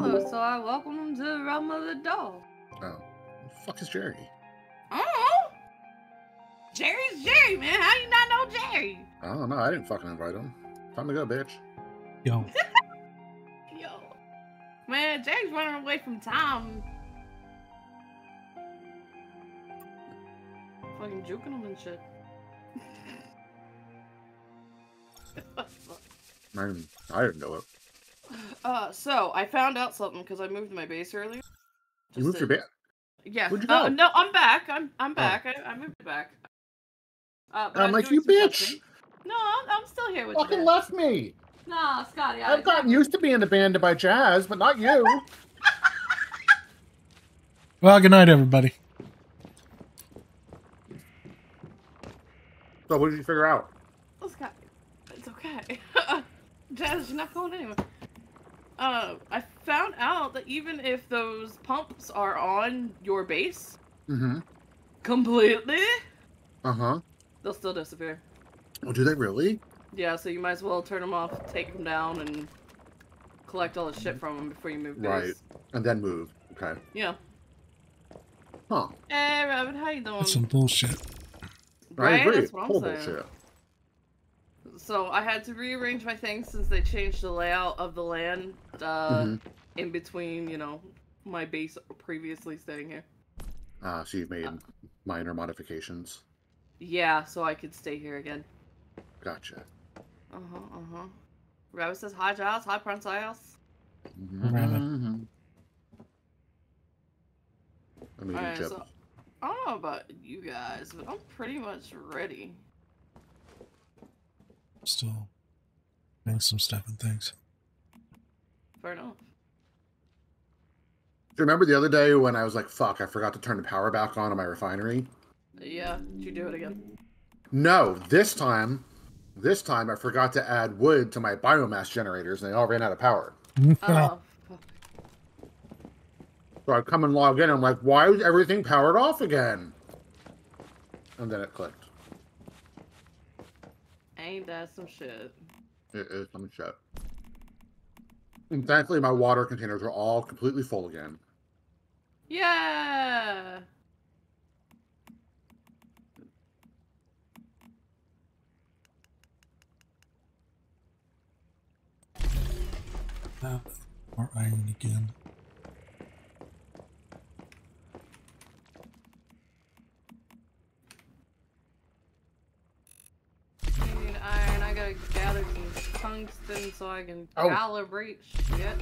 follow, so I welcome him to the realm of the dog. Oh, fuck is Jerry? Oh, Jerry's Jerry, man. How you not know Jerry? I don't know. I didn't fucking invite him. Time to go, bitch. Yo, Yo, man, Jerry's running away from Tom. Fucking juking him and shit. I didn't, I didn't know it. uh, so I found out something because I moved my base earlier. You moved to- your bed. Yeah. Where'd you uh, go? no, I'm back. I'm I'm Oh. back. I, I moved back. Uh, but I I'm like, you bitch! testing. No, I'm, I'm still here with Fucking you. left me. Nah, Scotty. I, I've gotten used to being abandoned by Jazz, but not you. well, good night, everybody. so what did you figure out? Oh, Scott, it's okay. Jazz, you're not going anywhere. Uh, I found out that even if those pumps are on your base Mm-hmm. completely, Uh-huh. they'll still disappear. Well, do they really? Yeah, so you might as well turn them off, take them down, and collect all the shit from them before you move base. Right. And then move. Okay. Yeah. Huh. Hey, Rabbit, how you doing? That's some bullshit. I Right? agree. That's what I'm Total saying. bullshit. So I had to rearrange my things since they changed the layout of the land uh, Mhm. in between, you know, my base previously staying here. Ah, so you've made minor modifications. Yeah, so I could stay here again. Gotcha. Uh huh, uh huh. Rabbit says hi, Giles. Hi, Princess. Rabbit. Mhm. I mean, Alright, so I don't know about you guys, but I'm pretty much ready. Still doing some stuff and things. Fair enough. Do you remember the other day when I was like, fuck, I forgot to turn the power back on in my refinery? Yeah, did you do it again? No, this time, this time I forgot to add wood to my biomass generators and they all ran out of power. Oh. So I come and log in, I'm like, why is everything powered off again? And then it clicked. ain't that some shit? It is some shit. And thankfully, my water containers are all completely full again. Yeah. Ah, More iron again. I need iron. I gotta gather some tungsten so I can Oh. calibrate shit.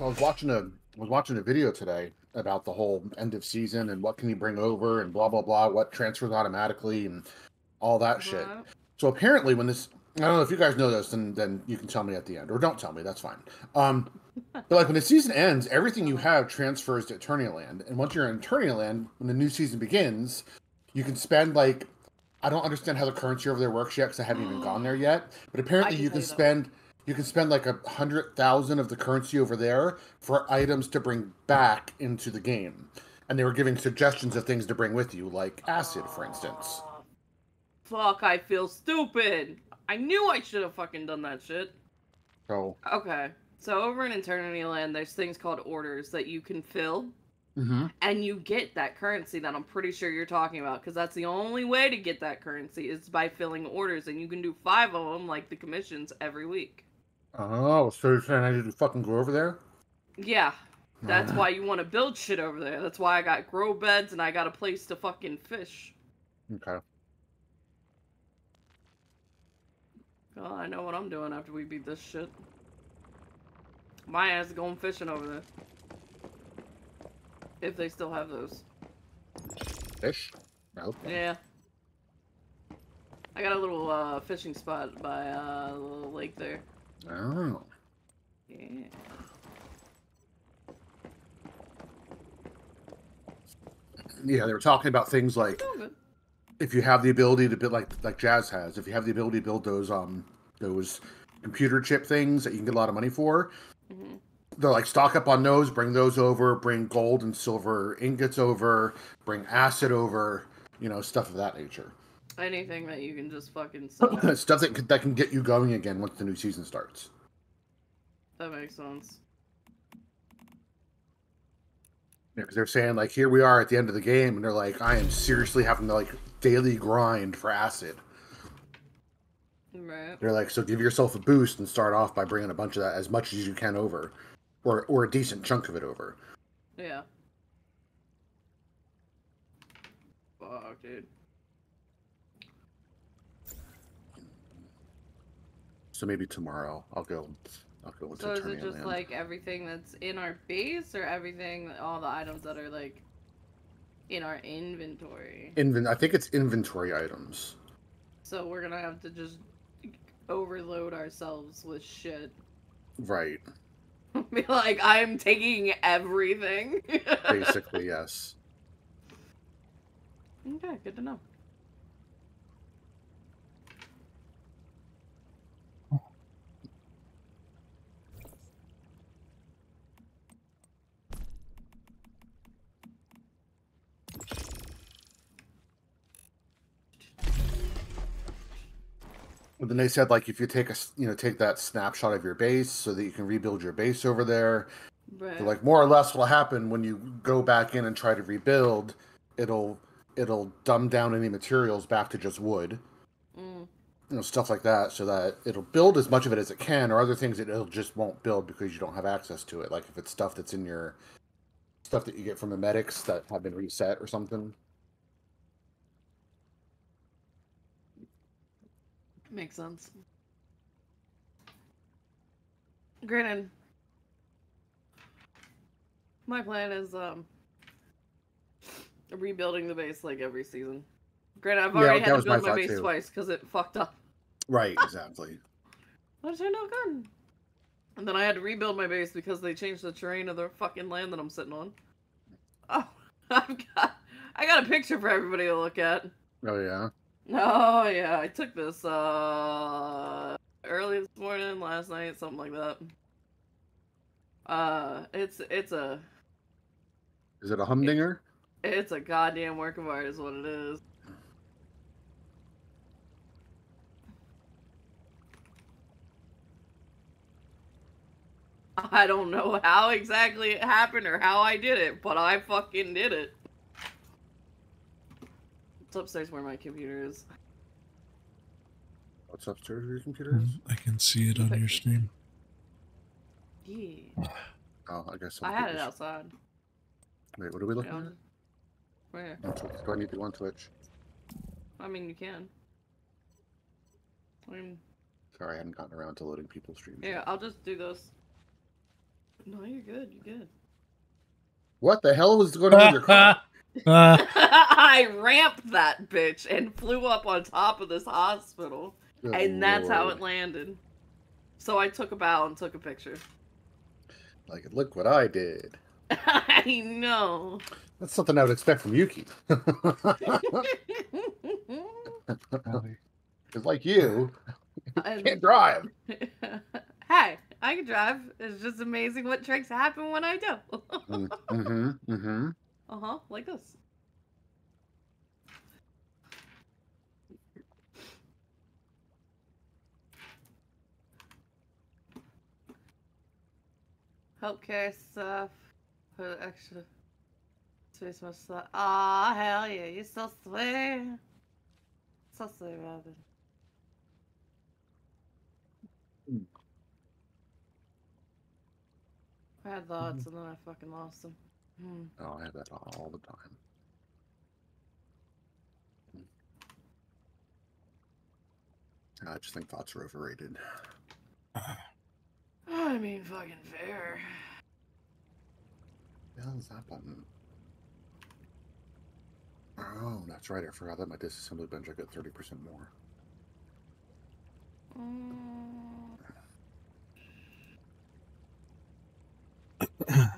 I was watching a was watching a video today about the whole end of season and what can you bring over and blah blah blah, what transfers automatically and all that shit. Right. So apparently, when this, I don't know if you guys know this, then then you can tell me at the end, or don't tell me. That's fine. Um, but like when the season ends, everything you have transfers to Eternaland, and once you're in Eternaland, when the new season begins, you can spend like, I don't understand how the currency over there works yet because I haven't even gone there yet. But apparently, can you can that. spend. You can spend like a hundred thousand of the currency over there for items to bring back into the game, and they were giving suggestions of things to bring with you, like acid, for instance. Fuck, I feel stupid. I knew I should have fucking done that shit. So, Okay. So over in Eternity Land, there's things called orders that you can fill, hmm and you get that currency that I'm pretty sure you're talking about, because that's the only way to get that currency is by filling orders, and you can do five of them, like the commissions, every week. Oh, so you're saying I need to fucking go over there? Yeah, that's Ah. why you want to build shit over there. That's why I got grow beds and I got a place to fucking fish. Okay. Oh, I know what I'm doing after we beat this shit. My ass is going fishing over there. If they still have those. Fish? No. Yeah. I got a little uh, fishing spot by uh, the little lake there. Oh. Yeah. Yeah, they were talking about things like Oh, if you have the ability to build like like Jazz has, if you have the ability to build those um those computer chip things that you can get a lot of money for, hmm they're like stock up on those, bring those over, bring gold and silver ingots over, bring acid over, you know, stuff of that nature. Anything that you can just fucking sell. stuff that can, that can get you going again once the new season starts. that makes sense. because they're saying like here we are at the end of the game, and they're like, I am seriously having to like daily grind for acid. Right. They're like, so give yourself a boost and start off by bringing a bunch of that as much as you can over, or or a decent chunk of it over. Yeah. Fuck, dude. So maybe tomorrow I'll go. I'll go into So is it just Land. like everything that's in our base, or everything, all the items that are like in our inventory? Inven- I think it's inventory items. So we're gonna have to just overload ourselves with shit. Right. Be like, I'm taking everything. Basically, yes. okay, good to know. But then they said like if you take a you know take that snapshot of your base so that you can rebuild your base over there. Right. So, like more or less will happen when you go back in and try to rebuild. It'll it'll dumb down any materials back to just wood. Mm, you know stuff like that so that it'll build as much of it as it can or other things that it'll just won't build because you don't have access to it like if it's stuff that's in your stuff that you get from the medics that have been reset or something makes sense. Granted, my plan is um rebuilding the base like every season. Granted, I've already that had to was my build my base too. twice because it fucked up. right exactly it turned out good. And then I had to rebuild my base because they changed the terrain of the fucking land that I'm sitting on. Oh, I've got I got a picture for everybody to look at. oh yeah Oh yeah, I took this uh early this morning, last night, something like that. Uh it's it's a is it a humdinger it's a goddamn work of art is what it is. I don't know how exactly it happened or how I did it, but I fucking did it. It's upstairs where my computer is. what's upstairs of your computer mm, is? I can see it on your stream. Yeah. oh i guess I had it people's- outside. wait what are we looking Yeah. at Where? Do i need to go on twitch I mean, you can. I mean, sorry i hadn't gotten around to loading people's streams yeah. I'll just do this. No, you're good. You're good. what the hell was going on with your car Ah, I ramped that bitch and flew up on top of this hospital, Good and that's how it landed. So I took a bow and took a picture. like look what i did I know. that's something i would expect from yuki because like you And- can't drive hey, I can drive. It's just amazing what tricks happen when I do. mm-hmm mm-hmm uh huh, like this. Healthcare stuff. Put extra space much stuff. Aw, ah, hell yeah, you're so sweet. So sweet, Robin. Hmm. I had thoughts mm-hmm. and then I fucking lost them. Hmm. Oh, I have that all the time. I just think thoughts are overrated. I mean, fucking fair. The hell is that button? Oh, that's right. I forgot that my disassembly bench I get 30% more. Mm.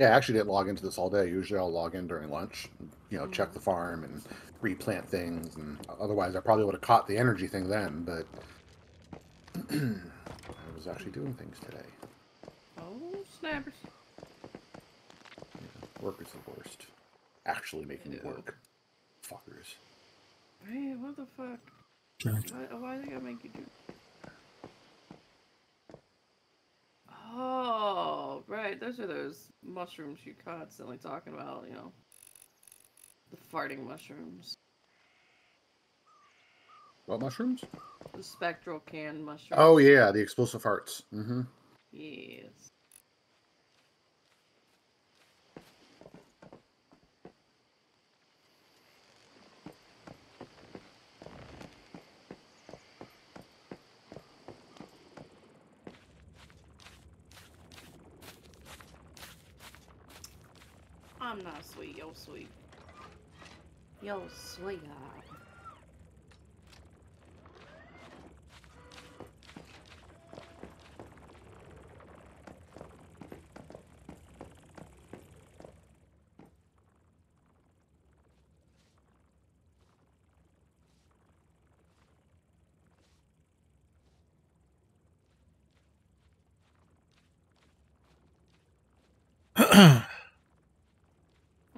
Yeah, I actually didn't log into this all day. Usually I'll log in during lunch, you know, check mm. the farm and replant things. And otherwise, I probably would have caught the energy thing then, but I was actually doing things today. Oh, snappers. Work is the worst. Actually making it Ew. work. Fuckers. Hey, what the fuck? God. Why, why they gotta make you do? Oh, right. Those are those mushrooms you constantly talking about, you know. The farting mushrooms. What mushrooms? The spectral can mushrooms. Oh yeah, the explosive hearts. Mm-hmm. Yes. I'm not sweet, yo sweet. Yo sweet.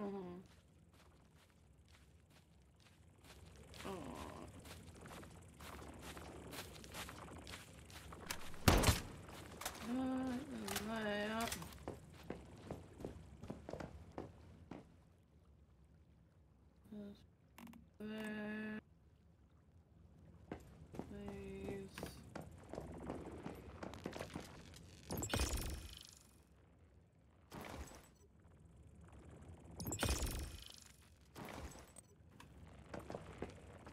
Mm-hmm. Oh. Uh, There. Please.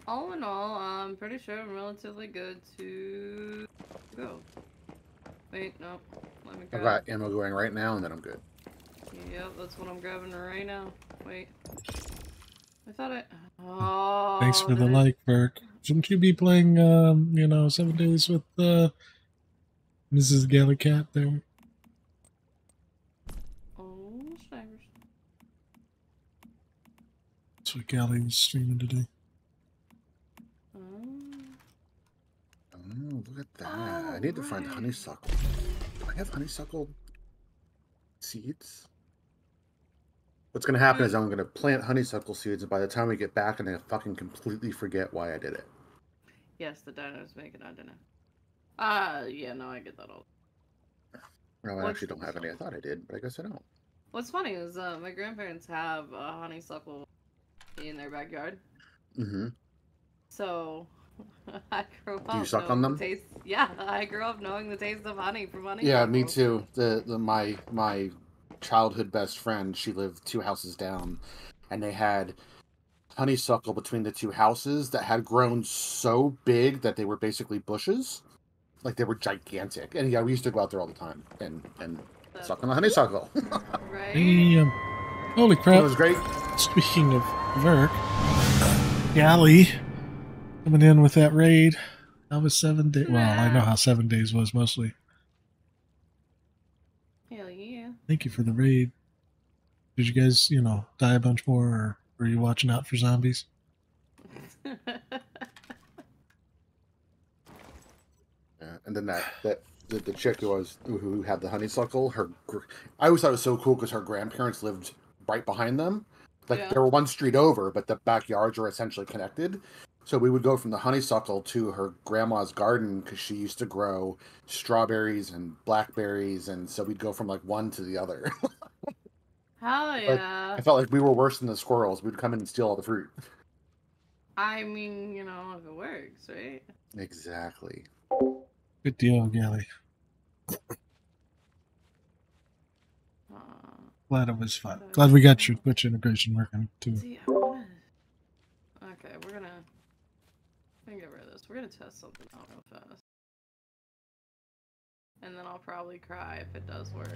All in all, I'm pretty sure I'm relatively good to go. Wait, no. Let me I've got ammo going right now, and then I'm good. Yep, that's what I'm grabbing right now. Wait. I thought I. Oh. Thanks for the I- like, Burke. Shouldn't you be playing, um, you know, Seven Days with uh, Mrs. Gallicat there? Oh, snipers. That's what Gally was streaming today. Oh. Oh, look at that! Oh, I need to find honeysuckle. Do I have honeysuckle seeds? What's gonna happen is I'm gonna plant honeysuckle seeds, and by the time we get back, I'm gonna fucking completely forget why I did it. Yes, the dino's making our dinner. Uh, yeah, no, I get that all. Well, I What's- actually don't have any. I thought I did, but I guess I don't. What's funny is uh, my grandparents have a honeysuckle in their backyard. Mm-hmm. So I grew up. Do you suck on them? the Taste, yeah, I grew up knowing the taste of honey from honey. Yeah, me too. The, the my my childhood best friend, she lived two houses down, and they had honeysuckle between the two houses that had grown so big that they were basically bushes, like they were gigantic. And yeah, we used to go out there all the time and and suck on the honeysuckle. Right. Hey, um, holy it crap. was great. Speaking of Verk, Gally coming in with that raid. That was seven days. Well, I know how seven days was mostly. Hell yeah. Thank you for the raid. Did you guys, you know, die a bunch more, or were you watching out for zombies? Yeah, and then that that the, the chick who was who had the honeysuckle, her I always thought it was so cool because her grandparents lived right behind them. Like Yeah. they were one street over, but the backyards were essentially connected. So we would go from the honeysuckle to her grandma's garden because she used to grow strawberries and blackberries, and so we'd go from like one to the other. Hell yeah. I felt like we were worse than the squirrels. We'd come in and steal all the fruit. I mean, you know, if it works, right? Exactly. Good deal, Gally. Glad it was fun. Glad we got your Twitch integration working too. see, I wanna... Okay, we're gonna... We're gonna get rid of this. We're gonna test something out real fast. And then I'll probably cry if it does work.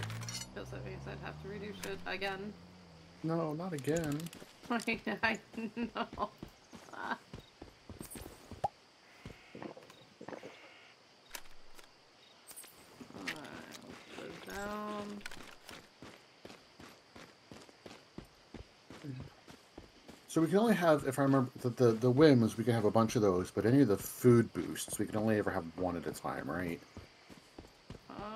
Because that means I'd have to redo shit again. No, not again. I know. Alright, let's put it down. So we can only have, if I remember, the, the the whims, we can have a bunch of those, but any of the food boosts, we can only ever have one at a time, right?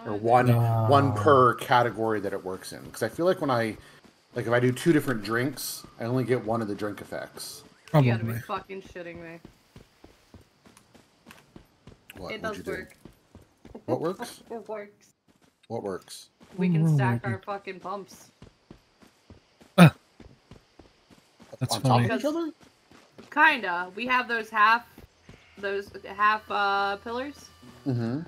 Or Uh, one one No. per category that it works in. Because I feel like when I, like if I do two different drinks, I only get one of the drink effects. You gotta be fucking shitting me. What it does you do? work. What works? It works. What works? We can stack our fucking pumps. That's on funny. top of each other? Kinda. We have those half, those half uh, pillars Mm-hmm.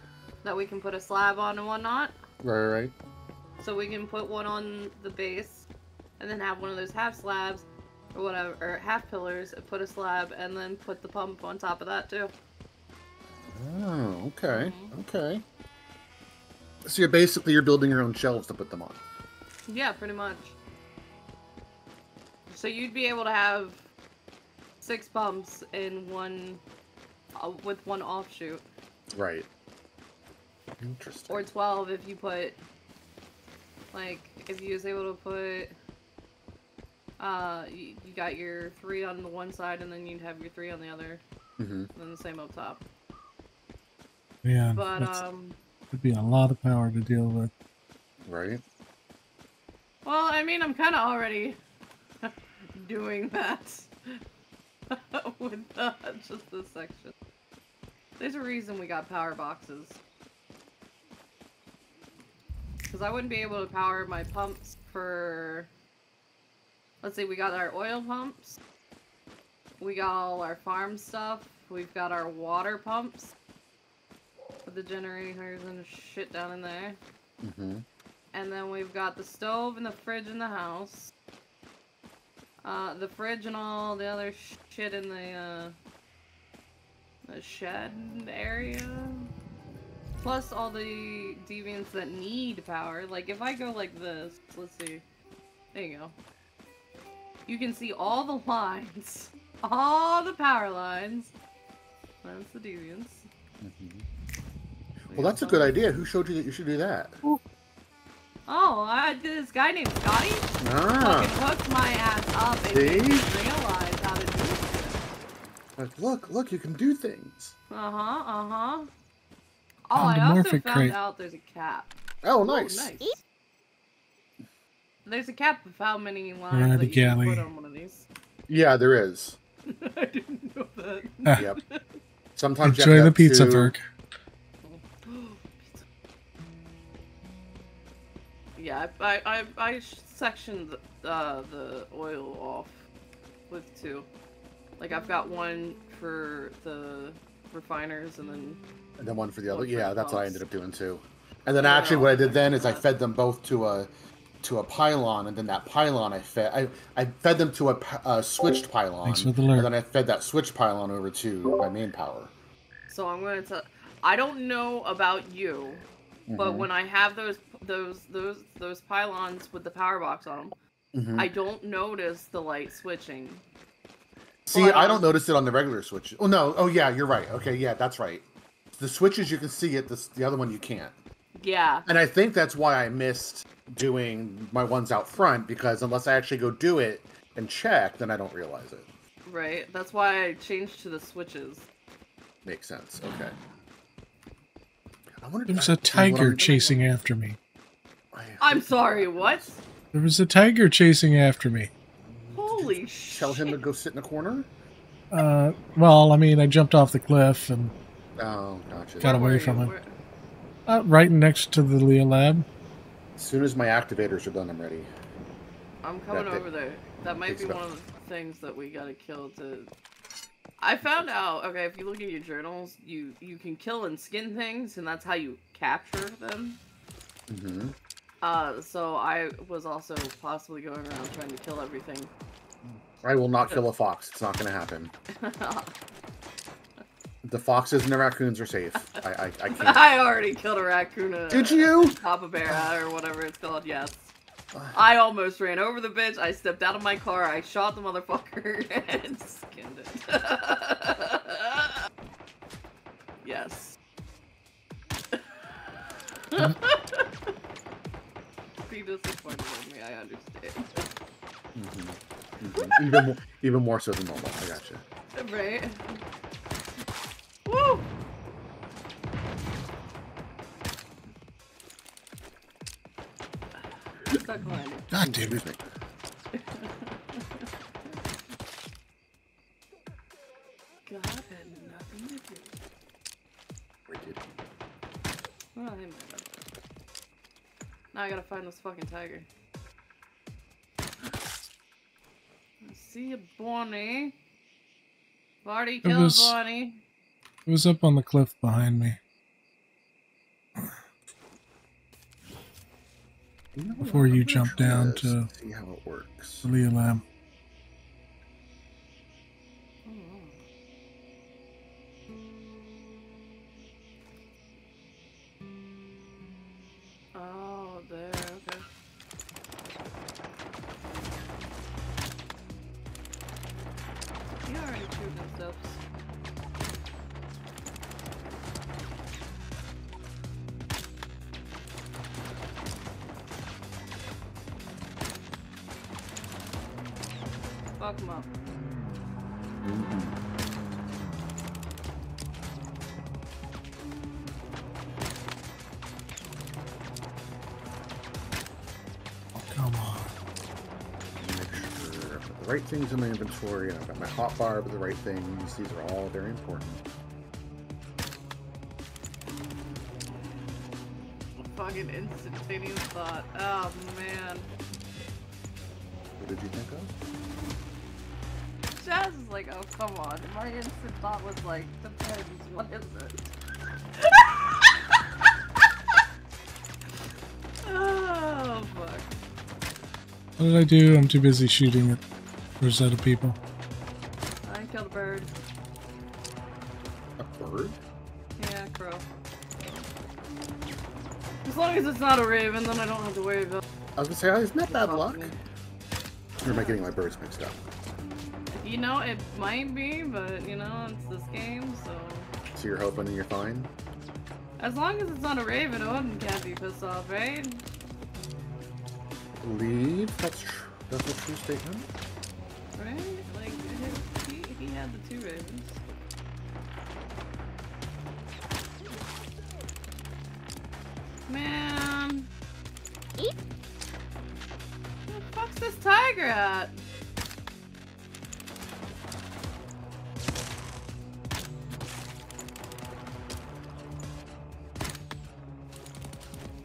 that we can put a slab on and whatnot. Right, right, right. So we can put one on the base, and then have one of those half slabs, or whatever, or half pillars, and put a slab, and then put the pump on top of that too. Oh, okay, Mhm. okay. So you're basically you're building your own shelves to put them on. Yeah, pretty much. So you'd be able to have six bumps in one, uh, with one offshoot, Right. Interesting. or twelve if you put, like, if you was able to put. Uh, you, you got your three on the one side, and then you'd have your three on the other, mm-hmm. and then the same up top. Yeah, But that's, um, would be a lot of power to deal with. Right. well, I mean, I'm kind of already doing that with uh, just this section. There's a reason we got power boxes. Because I wouldn't be able to power my pumps for. Let's see, we got our oil pumps. We got all our farm stuff. We've got our water pumps. With the generators and shit down in there. Mm-hmm. And then we've got the stove and the fridge in the house. Uh, the fridge and all the other shit in the, uh, the shed area. Plus all the deviants that need power. Like, if I go like this, let's see. There you go. You can see all the lines. All the power lines. That's the deviants. Mm-hmm. Well, that's a good idea. Who showed you that you should do that? Oh, I this guy named Scotty Ah, fucking hooked my ass up and See? made me realize how to do it. like, look, look, you can do things. Uh huh, uh huh. Oh, Found I a also found crate. out there's a cap. Oh, Oh, nice. There's a cap of how many lines Right, that you can galley. put on one of these. Yeah, there is. I didn't know that. Ah, Yep. Sometimes you have enjoy the pizza, two- Verk. Yeah, I I I, I sectioned uh, the oil off with two. Like I've got one for the refiners and then And then one for the other. For Yeah, the that's what I ended up doing too. And then Yeah, actually, what I did then is I fed them both to a to a pylon, and then that pylon I fed I, I fed them to a switched pylon, Thanks for the and then I fed that switched pylon over to my main power. So I'm gonna tell. I don't know about you, but Mhm. when I have those those those those pylons with the power box on them, Mhm. I don't notice the light switching. See, But, I um, don't notice it on the regular switch. Oh no! Oh yeah, you're right. Okay, yeah, that's right. The switches you can see it. This the other one you can't. Yeah, And I think that's why I missed doing my ones out front because unless I actually go do it and check, then I don't realize it. right. That's why I changed to the switches. Makes sense. Okay. I wonder. There was I- a tiger chasing after me. I- I'm sorry. What? There was a tiger chasing after me. Holy shit! Tell him to go sit in a corner. Uh, well, I mean, I jumped off the cliff and Oh, gotcha. Got away from you? it. Uh, right next to the Leah lab. As soon as my activators are done, I'm ready. I'm coming That- that over there. That might be one of the things that we gotta kill to. I found out. Okay, if you look at your journals, you you can kill and skin things, and that's how you capture them. hmm Uh, so I was also possibly going around trying to kill everything. I will not kill a fox. It's not going to happen. The foxes and the raccoons are safe. I I, I can't. I already killed a raccoon. uh, Did you? Papa Bear or whatever it's called. Yes. I almost ran over the bitch. I stepped out of my car. I shot the motherfucker and skinned it. yes. Be disappointed in me. I understand. Mhm. Mhm. Even more, even more so than normal. I gotcha. Right. Woo! God damn it. God had nothing to do. Wicked. Well, he might have. Now I gotta find this fucking tiger. I see a Bonnie. I've already killed was- Bonnie. It was up on the cliff behind me. You know? Before you gonna jump down to- and see how it works. The things in my inventory, and I've got my hotbar with the right things. These are all very important. Fucking instantaneous thought. Oh man. What did you think of? Jazz is like, oh come on. My instant thought was like, depends. What is it? oh fuck. What did I do? I'm too busy shooting at Rosetta people. I killed a bird. A bird? Yeah, crow. As long as it's not a raven, then I don't have to worry about. I was gonna say, oh, isn't that bad luck? Or am I getting my birds mixed up? You know, it might be, but you know, it's this game, so So you're hoping and you're fine? as long as it's not a raven, Odin can't be pissed off, right? Leave? That's tr- that's a true statement. Right? Like he, he had the two ravens. Man. Where the fuck's this tiger at?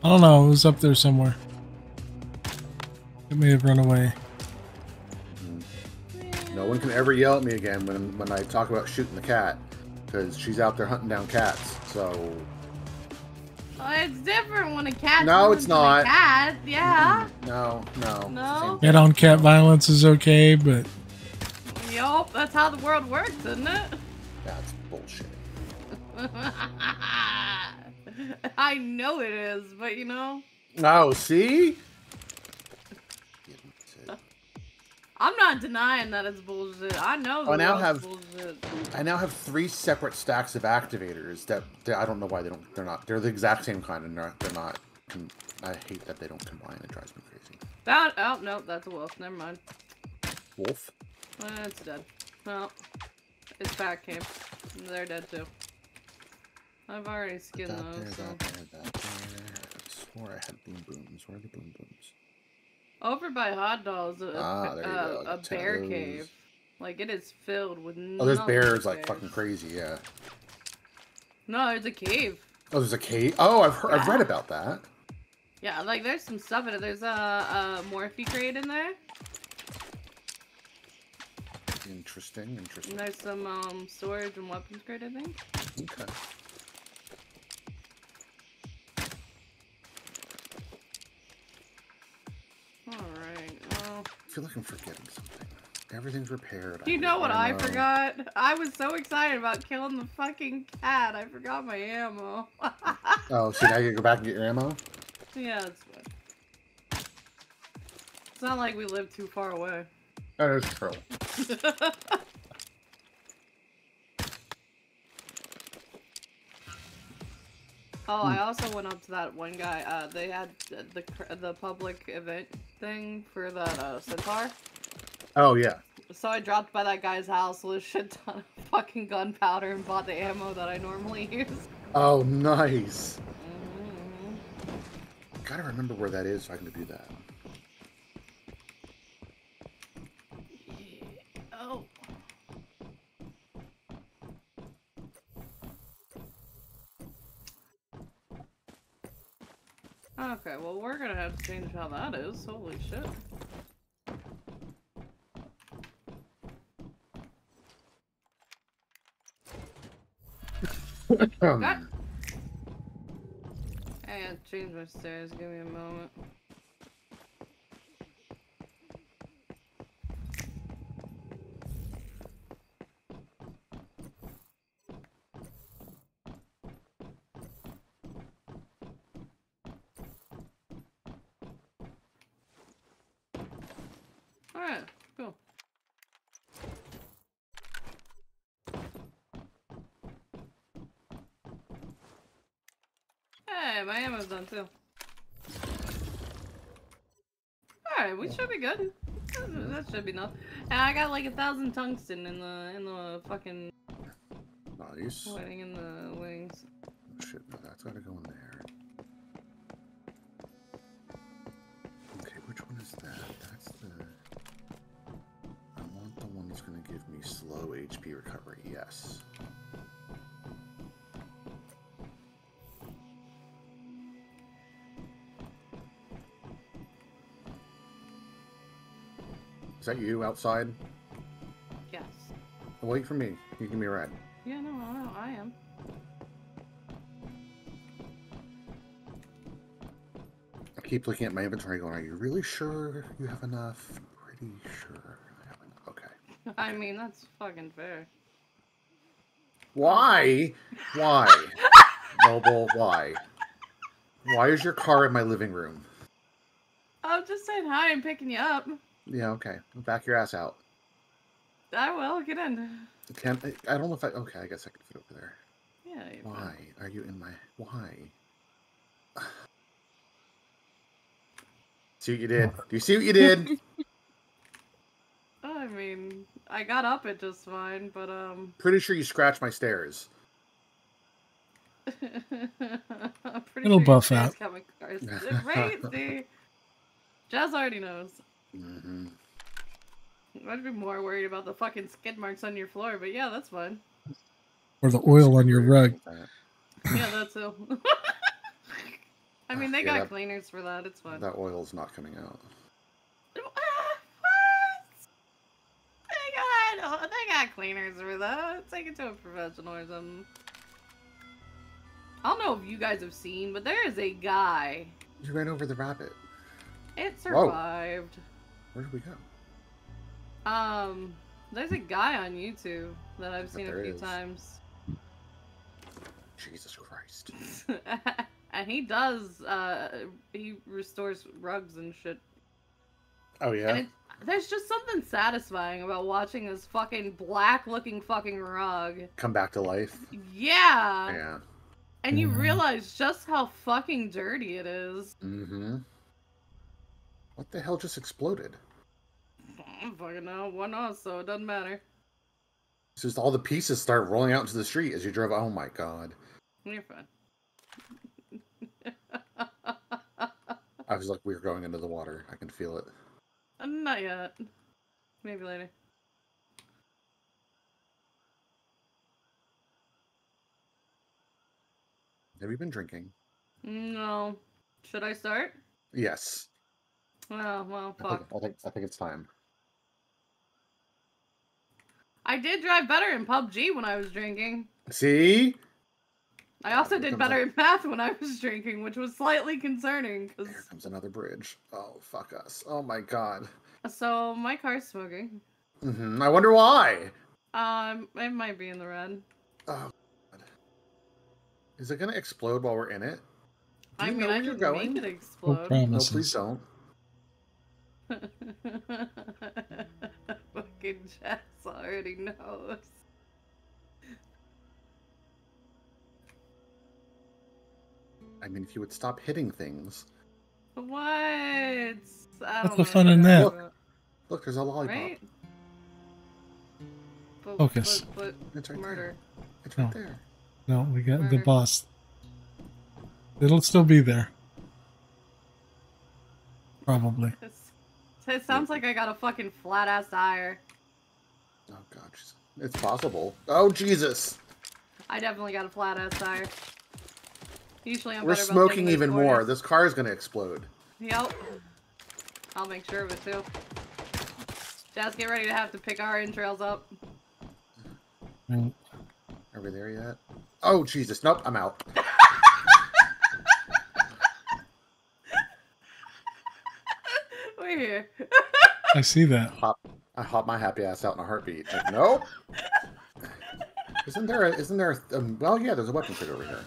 I don't know. It was up there somewhere. It may have run away. No one can ever yell at me again when when I talk about shooting the cat, because she's out there hunting down cats. So Oh, it's different when a cat. No, it's into a not. Cat, yeah. no, no, it's No? same Head on cat violence is okay, but Yup, that's how the world works, isn't it? That's bullshit. I know it is, but you know, Oh, see? I'm not denying that it's bullshit. I know I now have- bullshit. I now have three separate stacks of activators that, that I don't know why they don't. They're not. They're the exact same kind, and they're, they're not. I hate that they don't combine. It drives me crazy. That oh no, that's a wolf. Never mind. Wolf. Uh, it's dead. Well, its back came. They're dead too. I've already skinned That there, those. So. that there, that there. I swore I had boom booms. Where are the boom booms? Over by Hot Dolls, a, Ah, a, bear cave. Like it is filled with. Oh, there's bears like fucking crazy. Yeah. No, there's a cave. Oh, there's a cave. Oh, I've heard. I've read about that. Yeah, like there's some stuff in it. There's a, a Morphic crate in there. Interesting. And Interesting. there's some um storage and weapons crate, I think. Okay. Feel like I'm forgetting something. Everything's repaired. You have know what I ammo. forgot? I was so excited about killing the fucking cat. I forgot my ammo. Oh, so now you go back and get your ammo. yeah, it's fine. It's not like we live too far away. That is true. Oh, I also went up to that one guy. Uh, they had the the, the public event thing for that uh, centaur. Oh yeah. So I dropped by that guy's house with a shit ton of fucking gunpowder and bought the ammo that I normally use. Oh, nice. Mhm. Gotta remember where that is so I can do that. Oh. Okay, well we're gonna have to change how that is. Holy shit. Got- I gotta change my stairs. Give me a moment. Alright, cool. Hey, my ammo's done too. Alright, we should be good. That should be enough. And I got like a thousand tungsten in the in the fucking nice. waiting in the wings. Shit, no, that's gotta go in there. Slow HP recovery. Yes. Is that you outside? Yes. Wait for me. You give me a ride. Yeah, no, no, I am. I keep looking at my inventory going, are you really sure you have enough? Pretty sure I have enough. Okay. I mean, that's fucking fair. Why? Why? Noble, why? Why is your car in my living room? I'm just saying hi and picking you up. Yeah, okay. Back your ass out. Ah, I will get in. Can I don't know if I okay, I guess I can fit over there. Yeah. you're fine. Why are you in my why? See what you did? Do you see what you did? I mean, I got up it just fine, but um. Pretty sure you scratched my stairs. I'm pretty It'll sure buff out. face coming cars. Right? See? Jazz already knows. hmm I'd be more worried about the fucking skid marks on your floor, but yeah, that's fine. Or the oil on your rug. Yeah, that's too. I mean, they Yeah, got that- cleaners for that. It's fine. That oil's not coming out. Ah, what? They got, oh, they got cleaners for that. Take it to a professional or something. I don't know if you guys have seen, but there is a guy. You ran over the rabbit. It Whoa. survived. Where did we go? Um, there's a guy on YouTube that I've seen a few is. times. Jesus Christ. and he does, uh, he restores rugs and shit. Oh And yeah. It, there's just something satisfying about watching this fucking black looking fucking rug. Come back to life. Yeah. Yeah. And you Mhm. realize just how fucking dirty it is. Mm-hmm. What the hell just exploded? I don't fucking know. Why not? So it doesn't matter. It's just all the pieces start rolling out into the street as you drove. Oh my god. You're fine. I was like, we were going into the water. I can feel it. Uh, Not yet. Maybe later. Have you been drinking? No. Should I start? Yes. Oh, well, I fuck. think, I think I think it's time. I did drive better in PUBG when I was drinking. See? I also did better a- in math when I was drinking, which was slightly concerning. Cause... Here comes another bridge. Oh fuck us. Oh my god. So, my car's smoking. hmm I wonder why. Um, it might be in the red. Oh. God. Is it gonna explode while we're in it? Do I you mean, know I where you're can going? make it No explode. No, please don't. Fucking Jess already knows. I mean, if you would stop hitting things. What? I What's oh the know fun in that? talking about, Look, there's a lollipop. Right? But, Focus. But, It's right murder. there. It's right Oh. there. No, we got the boss. It'll still be there. Probably. It's, it sounds like I got a fucking flat ass tire. Oh god, it's possible. Oh Jesus! I definitely got a flat ass tire. Usually I'm We're smoking taking those even more. This car is gonna explode. Yep. I'll make sure of it too. Jazz, get ready to have to pick our entrails up. Mm, Are we there yet? Oh Jesus! Nope, I'm out. We're here. I see that. Hop, I hop my happy ass out in a heartbeat. Like, nope. Isn't there? A, isn't there? A, um, well, yeah. There's a weapon crate over here.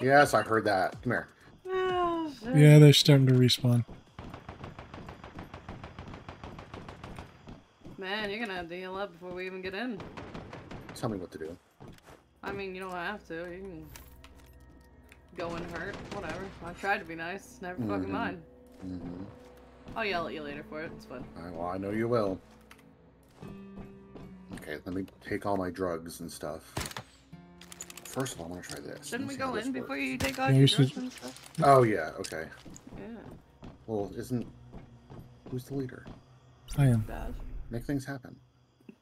Yes, I heard that. Come here. Oh. Yeah, they're starting to respawn. Man, you're gonna have to heal up before we even get in. Tell me what to do. I mean, you don't have to. You can go and hurt. Whatever. I tried to be nice. Never fucking Mhm. mind. Mm-hmm. I'll yell at you later for it. It's fun. I, well, I know you will. Okay, let me take all my drugs and stuff. First of all, I want to try this. Shouldn't we go this in works. before you take all Yeah, your should- stuff? Oh yeah. Okay. Yeah. Well, isn't who's the leader? I am. Bad. Make things happen.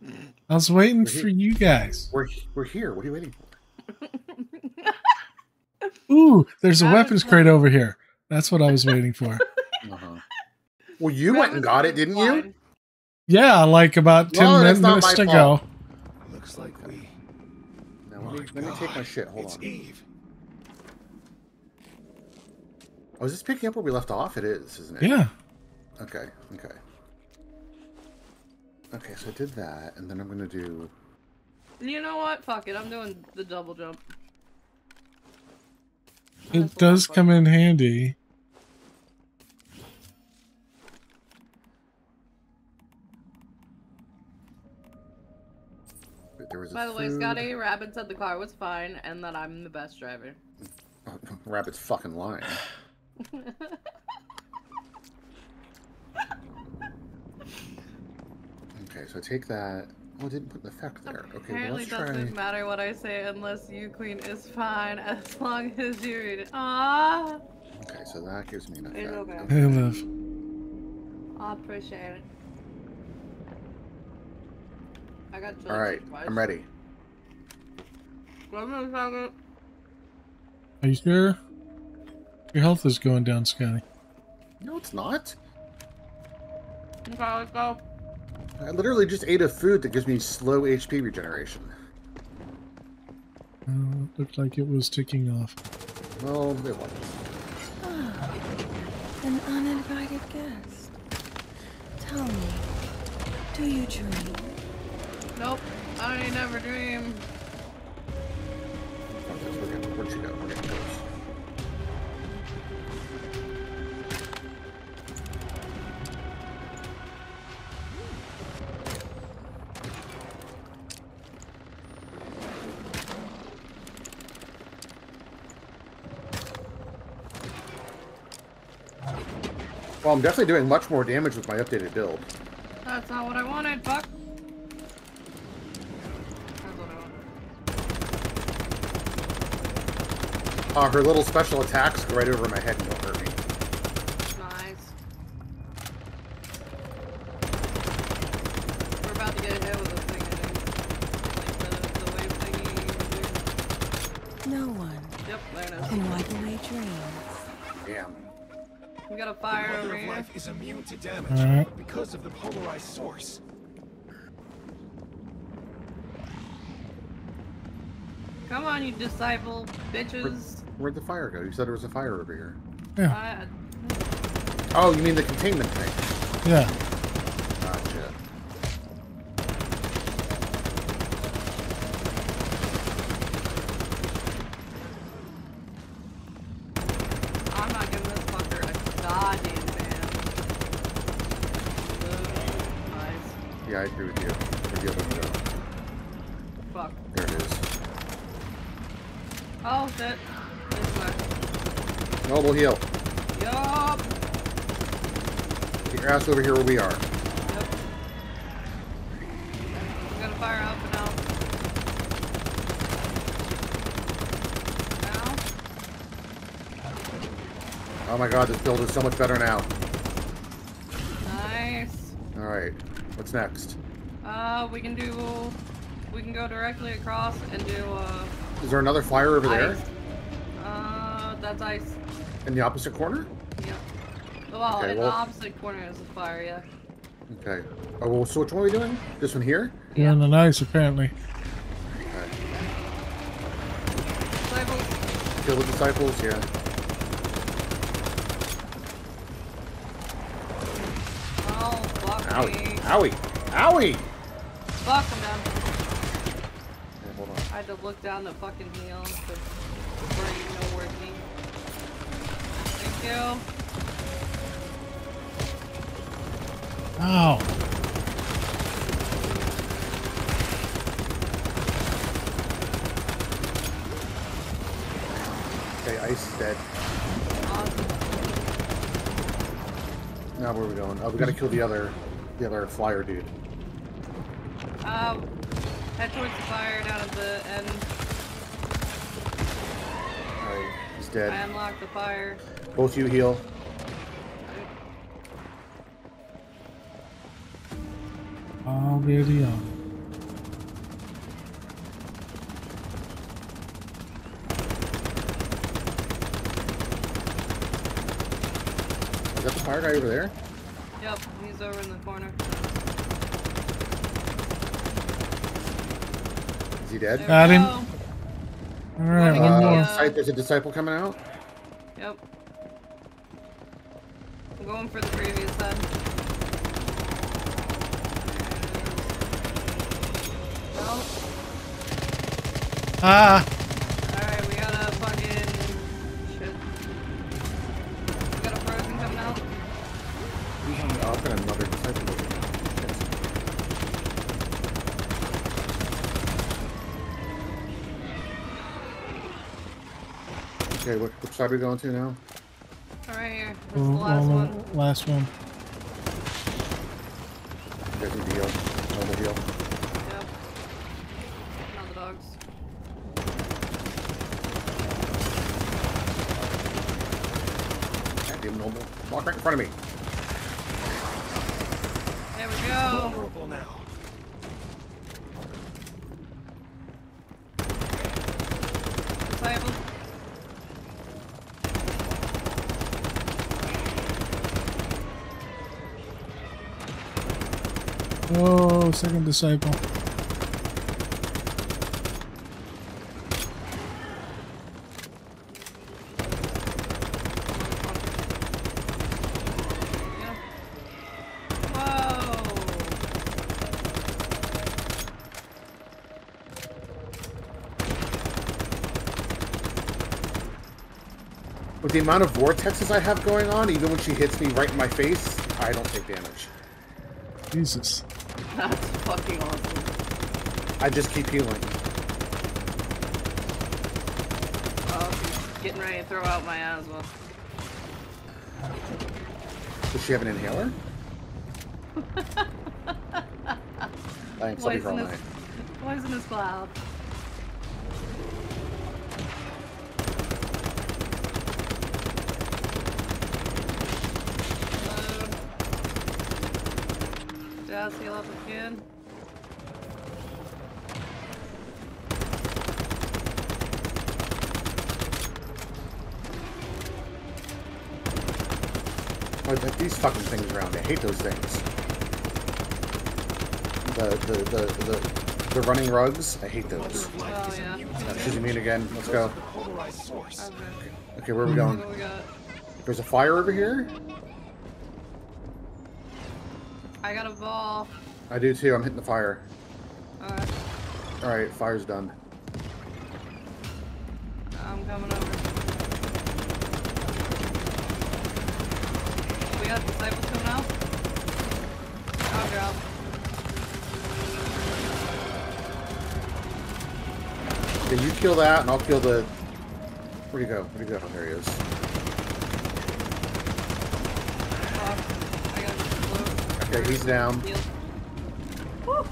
I was waiting We're for you guys. We're we're here. What are you waiting for? Ooh, there's a That was weapons fun. crate over here. That's what I was waiting for. Uh-huh. Well, you went and got it, didn't you? Yeah, like about 10 Well, minutes ago. fault. Looks like we. Now, let me, oh let me take my shit. Hold it's on. Eve. Oh, is this picking up where we left off? It is, isn't it? Yeah. Okay. Okay. Okay, so I did that, and then I'm gonna do. You know what? Fuck it. I'm doing the double jump. It does come in handy. There was By the way, Scotty, Rabbit said the car was fine and that I'm the best driver. Rabbit's fucking lying. Okay, so take that. Oh, I didn't put an effect there. Okay, well, Apparently let's try. doesn't matter what I say unless you queen is fine as long as you read it. Aww. Okay, so that gives me an effect. It's okay. Hey, Liv. I appreciate it. I got chili All right, twice. I'm ready. Give me a second. Are you sure? Your health is going down, Scotty. No, it's not. Okay, let's go. I literally just ate a food that gives me slow HP regeneration. Uh, it looked like it was ticking off. Well, it wasn't. Ah, an uninvited guest. Tell me, do you dream? Nope. I never dream. We're getting, where'd she go? We're getting close. Well, I'm definitely doing much more damage with my updated build. That's not what I wanted. Fuck. That's what I wanted. Uh, her little special attacks go right over my head and don't hurt me. Nice. We're about to get hit with this thing, Like the, the wave thingy. No one Yep, there can wipe away dreams. Damn. We got a fire Mother over here. Life is immune to damage Alright. because of the polarized source. Come on, you disciple bitches. Where'd the fire go? You said there was a fire over here. Yeah. I, Oh, you mean the containment thing? Yeah. Gotcha. I'm not giving this fucker a goddamn chance. Nice. Yeah, I agree with you. Where'd the other one go? Fuck. There it is. Oh shit. This Noble heal. Yup. Get your ass over here where we are. Yep. I'm gonna fire up and out. Now? Oh my god, this build is so much better now. Nice. Alright, what's next? Uh, we can do. We can go directly across and do uh. Is there another fire over there? Uh, that's ice. In the opposite corner? Yep. Well, Okay, in well- the opposite corner is the fire, yeah. Okay. Oh, well, so which one are we doing? This one here? You're in the nice, apparently. Okay. Disciples, Kill the disciples, yeah. oh, fuck Owie. me. Owie. Owie! Fuck, I'm down. Okay, hold on. I had to look down the fucking heal Ow. Okay, ice is dead. Awesome. Now where are we going? Oh, we gotta kill the other, the other flyer dude. Uh, head towards the fire down at the end. Alright, he's dead. I unlocked the fire. Both you heal. Already on. Is that the fire guy over there? Yep, he's over in the corner. Is he dead? There Got him. All right, Wanna one get the, more. uh, there's a disciple coming out. I'm going for the previous head. No. Ah, Alright, we got a fucking shit. We got a frozen coming out. He's on the up and another disciple. Okay, what, which side are we going to now? Alright here. This is the last oh, one. Last one. There's a deal. Normal deal. Yep. Not the dogs. Goddamn normal. Walk right in front of me. There we go. Vulnerable now. Disciple. Second disciple. Yeah. Whoa. With the amount of vortexes I have going on, even when she hits me right in my face, I don't take damage. Jesus. That's fucking awesome. I just keep healing. Oh, she's getting ready to throw out my asthma. Does she have an inhaler? Thanks, I'll be here all night. poisonous cloud. Jazz heal up again. Oh, th- these fucking things around. I hate those things. The the the the, the running rugs. I hate those. Oh yeah. Uh, She's immune again. Let's go. Okay. Okay, where are we going? What do we got? There's a fire over here. I got a ball. I do too. I'm hitting the fire. Alright, All right, fire's done. I'm coming over. We got disciples coming out? Oh, girl. Okay, you kill that, and I'll kill the. Where'd he go? Where'd he go? There he is. Fuck. I got blue. Okay, he's down. Heal. Woo!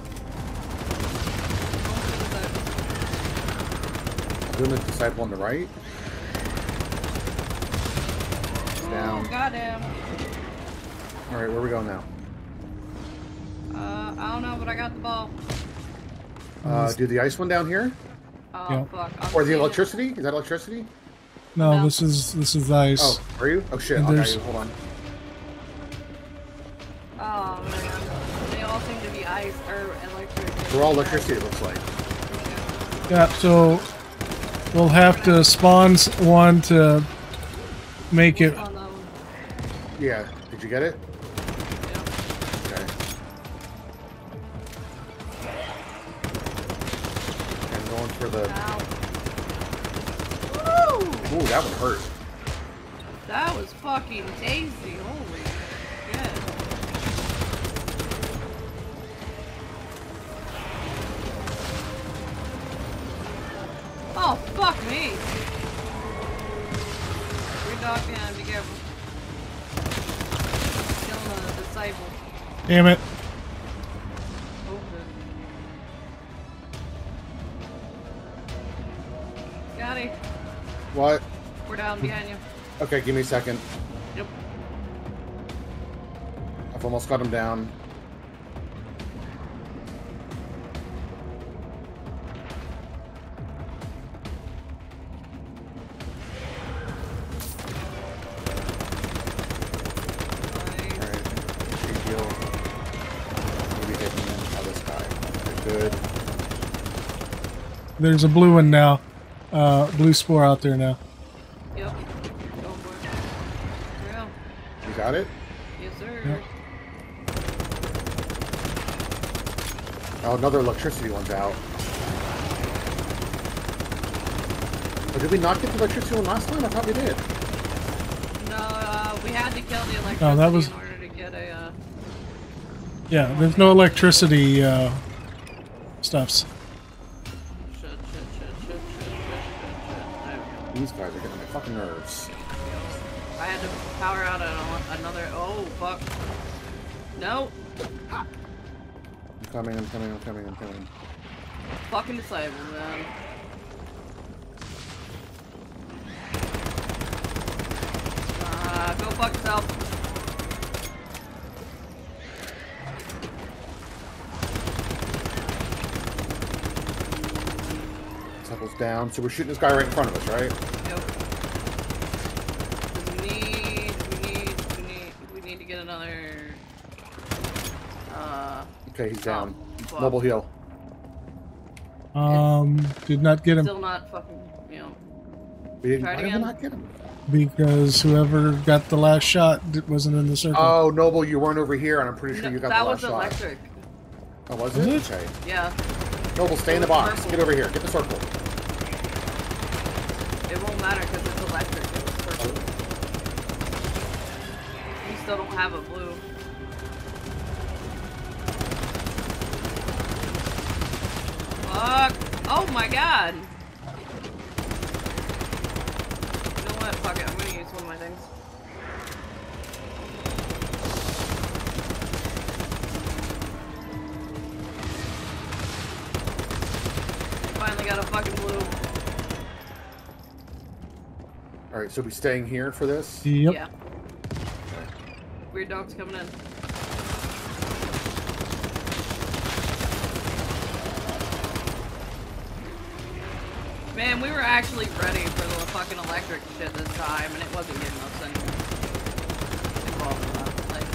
Doing the disciple on the right. He's Oh, down. goddamn. All right, where are we going now? Uh, I don't know, but I got the ball. Uh, do the ice one down here, Oh, Yeah. fuck. Or the electricity? Is that electricity? No, No. this is this is ice. Oh, are you? Oh shit! And I got there's- you. Hold on. Electric. They're all electricity. It looks like. Yeah, so we'll have to spawn one to make it. Yeah. Did you get it? Okay. I'm going for the. Ooh, that one hurt. That was fucking tasty. Damn it! Oh, good. Scotty, What? we're down behind you. Okay, give me a second. Yep. I've almost got him down. There's a blue one now. Uh, blue spore out there now. Yep. Go for it. Yeah. You got it? Yes, sir. Yep. Oh, another electricity one's out. Oh, did we not get the electricity one last time? I thought we did. No, uh, we had to kill the electricity Oh, that was- in order to get a, uh, Yeah, there's no electricity uh, stuffs. So we're shooting this guy right in front of us, right? Yep. We need, we need, we need, we need to get another, uh, Okay, he's down. fuck. Noble heal. Um, did not get him still not fucking, you know, We didn't, Try why did we not get him? because whoever got the last shot wasn't in the circle. Oh, Noble, you weren't over here, and I'm pretty sure you got the last shot. That was electric. Oh, was Was it? it? Okay. Yeah, Noble, stay in the box. purple. Get over here. Get the circle. it won't matter because it's electric. It was purple. You still don't have a blue. Fuck! Oh my god! You know what? Fuck it. I'm gonna use one of my things. Finally got a fucking blue. All right, so we staying here for this? Yep. Yeah. Weird dog's coming in. Man, we were actually ready for the fucking electric shit this time, and it wasn't getting us any involved in. Like,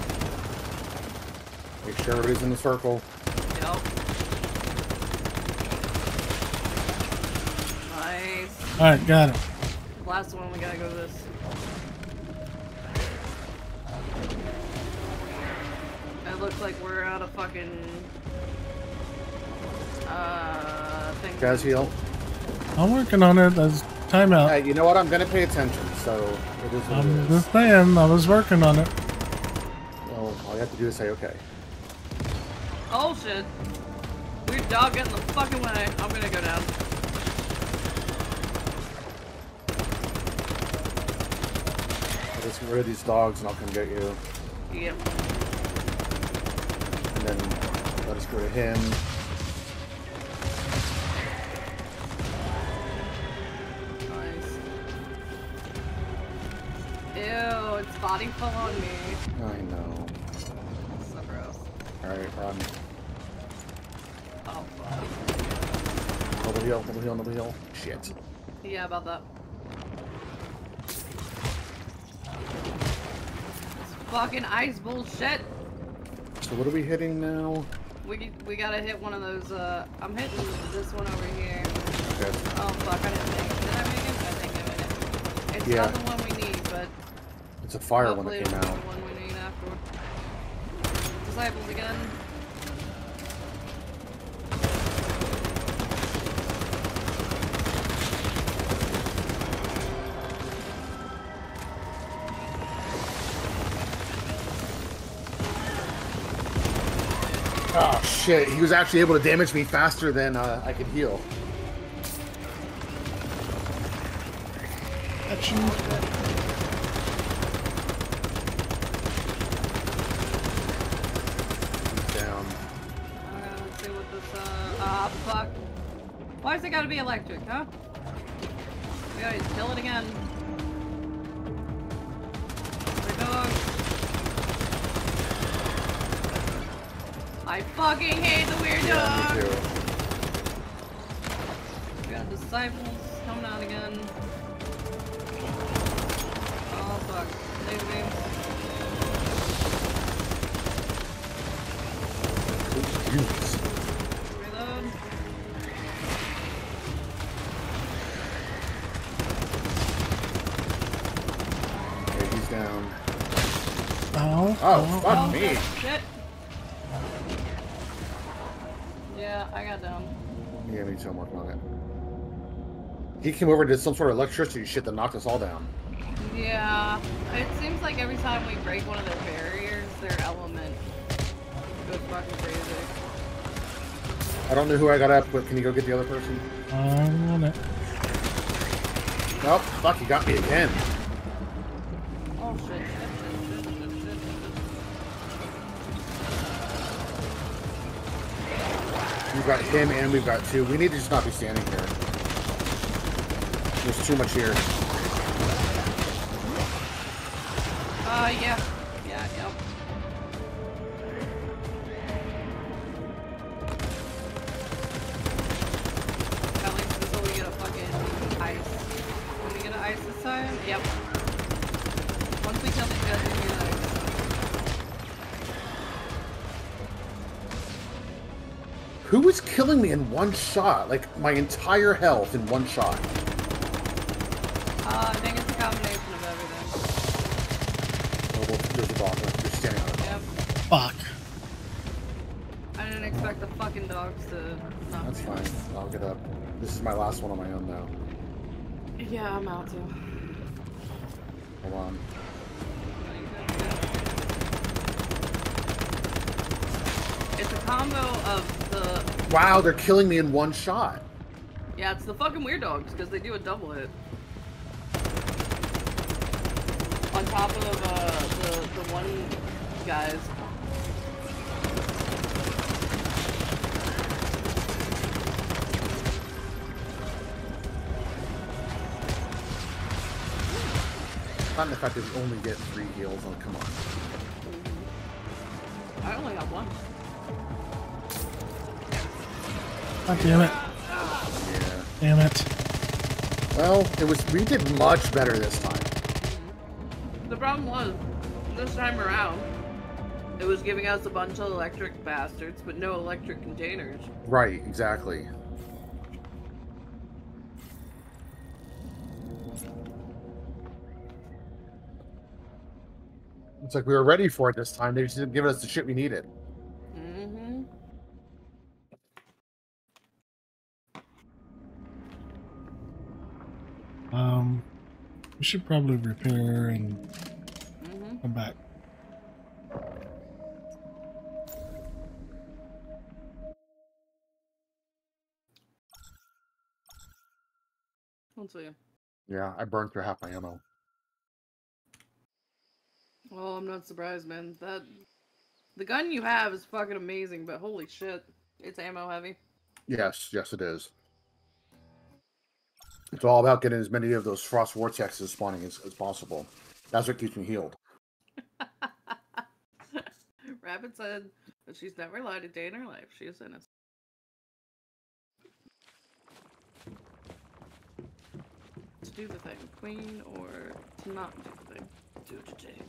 Make sure everybody's in the circle. yep. Nice. All right, got it. Last one, we gotta go this. Looks like we're out of fucking. Uh. Thing. Guys heal. I'm working on it. That's timeout. Hey, you know what? I'm gonna pay attention, so it is what I'm it is. just saying. I was working on it. Well, all you have to do is say okay. Oh shit. Weird dog getting the fucking way. I'm gonna go down. I'll just get rid of these dogs and I'll come get you. Yep. through him. Nice. Ew, it's body full on me. I know. So gross. Alright, run. Oh, fuck. Double heal, double heal, double heal. Shit. Yeah, about that. This fucking ice bullshit. So what are we hitting now? We we gotta hit one of those. Uh, I'm hitting this one over here. Okay. Oh fuck! I didn't make. Did I make it? I think I made it. It's Yeah. not the one we need, but It's a fire one that came out. the one we need afterward. Disciples again. Shit, he was actually able to damage me faster than uh, I could heal. He's down. Let's see what this. Uh, ah fuck. Why's it gotta be electric, huh? We gotta kill it He came over and did some sort of electricity shit that knocked us all down. Yeah, it seems like every time we break one of their barriers, their element goes fucking crazy. I don't know who I got up, but can you go get the other person? I'm on it. Nope. Fuck, he got me again. Oh shit, shit, shit, shit, shit, shit, shit. We've got him and we've got two. We need to just not be standing here. There's too much here. Uh, yeah. Yeah, yep. At least until we get a fucking ice. Can we get an ice this time? Yep. Once we kill these guys, we can get ice. Who was killing me in one shot? Like my entire health in one shot. Uh, I think it's a combination of everything. Oh, well, there's a dog. They're standing on it. Yep. Fuck. I didn't expect the fucking dogs to not That's be fine. nice. I'll get up. This is my last one on my own now. Yeah, I'm out too. Hold on. It's a combo of the Wow, they're killing me in one shot. yeah, it's the fucking weird dogs because they do a double hit. On top of uh, the the one guys. Not the fact that we only get three heals. Oh, come on. I only got one. God damn it. Yeah. Damn it. Well, it was. We did much better this time. The problem was this time around. It was giving us a bunch of electric bastards, but no electric containers. Right. Exactly. It's like we were ready for it this time. They just didn't give us the shit we needed. Mm-hmm. Um, we should probably repair and Mm-hmm. come back. Let's see. Yeah, I burned through half my ammo. Well, I'm not surprised, man. That the gun you have is fucking amazing, but holy shit, it's ammo heavy. Yes, yes, it is. It's all about getting as many of those frost vortexes spawning as, as possible. That's what keeps me healed. Rabbit said that she's never lied a day in her life. She is innocent. To do the thing, queen, or to not do the thing. Do it today.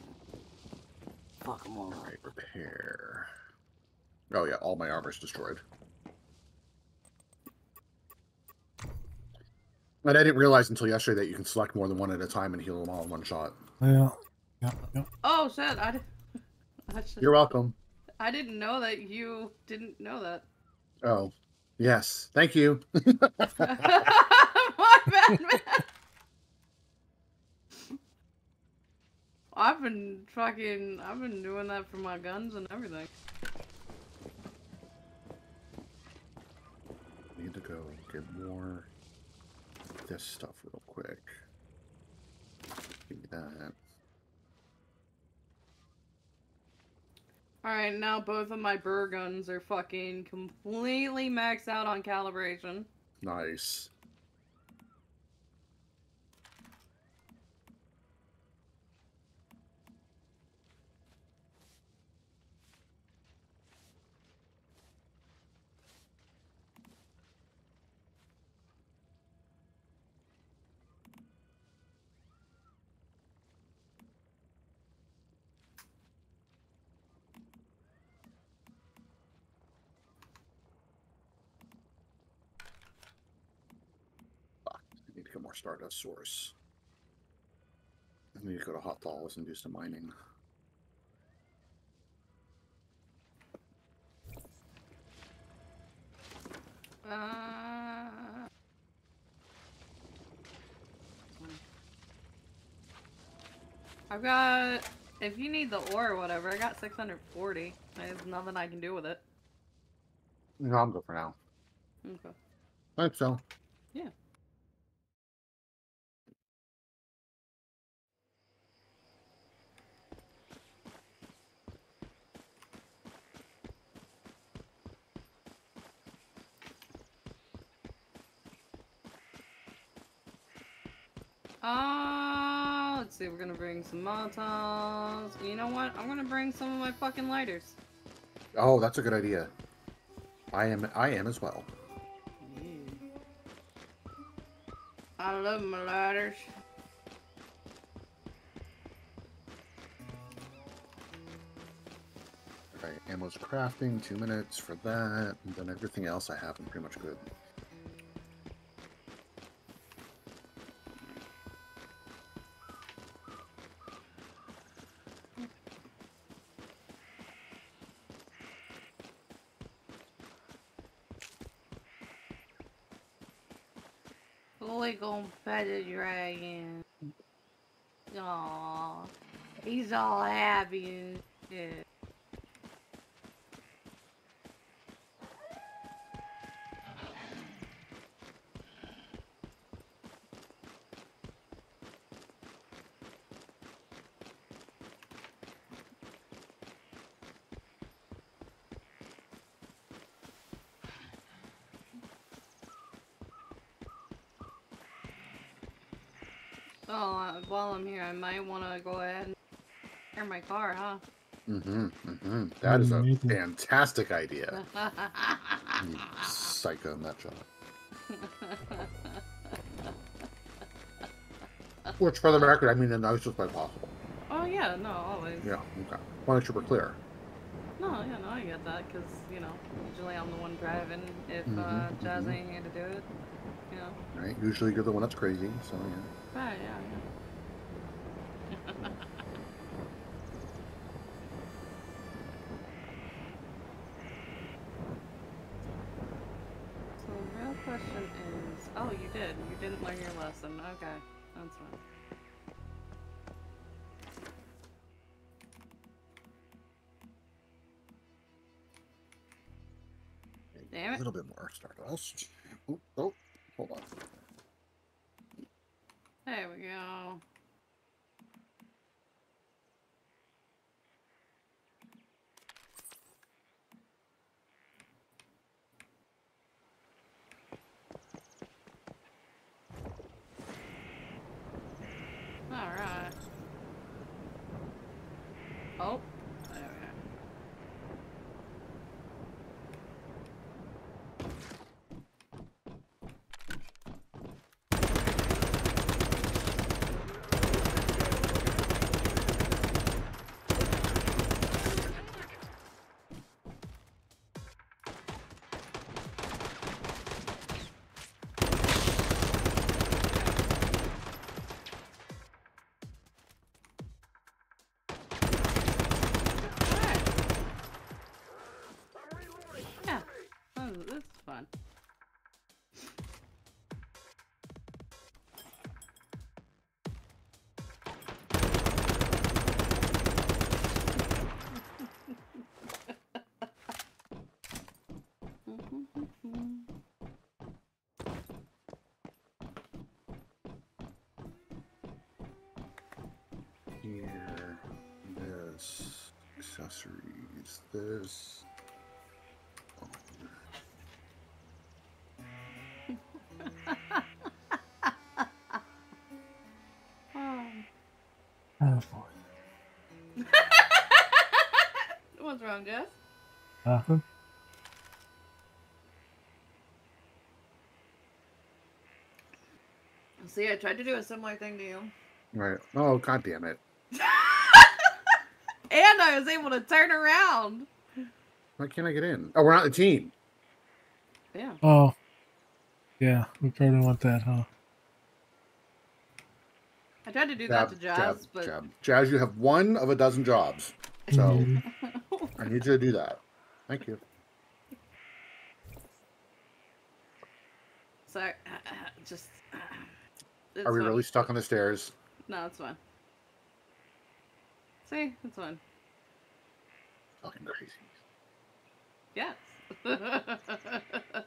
fuck them all. Alright, repair. Oh yeah, all my armor's destroyed. And I didn't realize until yesterday that you can select more than one at a time and heal them all in one shot. Yeah. Yep. Yep. Oh shit! I, did, I, should, You're welcome. I didn't know that you didn't know that. Oh, yes. Thank you. My bad, man. I've been fucking. I've been doing that for my guns and everything. Need to go get more of this stuff real quick. Give me that. Alright, now both of my burr guns are fucking completely maxed out on calibration. Nice. More Stardust Source. I need to go to Hot Falls and do some mining. Uh... I've got. If you need the ore or whatever, I got 640. There's nothing I can do with it. No, I'm good for now. Okay. I think so. Yeah. Uh, let's see, we're gonna bring some Molotovs. You know what? I'm gonna bring some of my fucking lighters. Oh, that's a good idea. I am. I am as well. I love my lighters. Alright, ammo's crafting, two minutes for that, and then everything else I have I'm pretty much good. We gonna pet a dragon. Aw, he's all happy. Oh, uh, while I'm here, I might want to go ahead and repair my car, huh? Mm-hmm. Mm-hmm. That is a fantastic idea. You psycho nut job. Which, for the record, I mean in the nicest way possible. oh yeah, no, always. Yeah. Okay. Want to make sure we're clear. No, yeah, no, I get that, because, you know, usually I'm the one driving if uh, Mhm, Jazz mhm. ain't here to do it. You know? Right. Usually you're the one that's crazy. So yeah. Right, yeah, yeah. More accessories. This. Oh. Oh boy. What's wrong, Jess? Nothing. See, I tried to do a similar thing to you. Right. Oh god damn it! And I was able to turn around. Why can't I get in? Oh, we're not the team. Yeah. Oh. Yeah, we probably want that, huh? I tried to do Jab, that to Jazz, jab, but jab. Jazz, you have one of a dozen jobs, so. I need you to do that. Thank you. sorry. Uh, uh, just. It's Are we fine. really stuck on the stairs? No, it's fine. See, it's fine. Fucking crazy. Yes.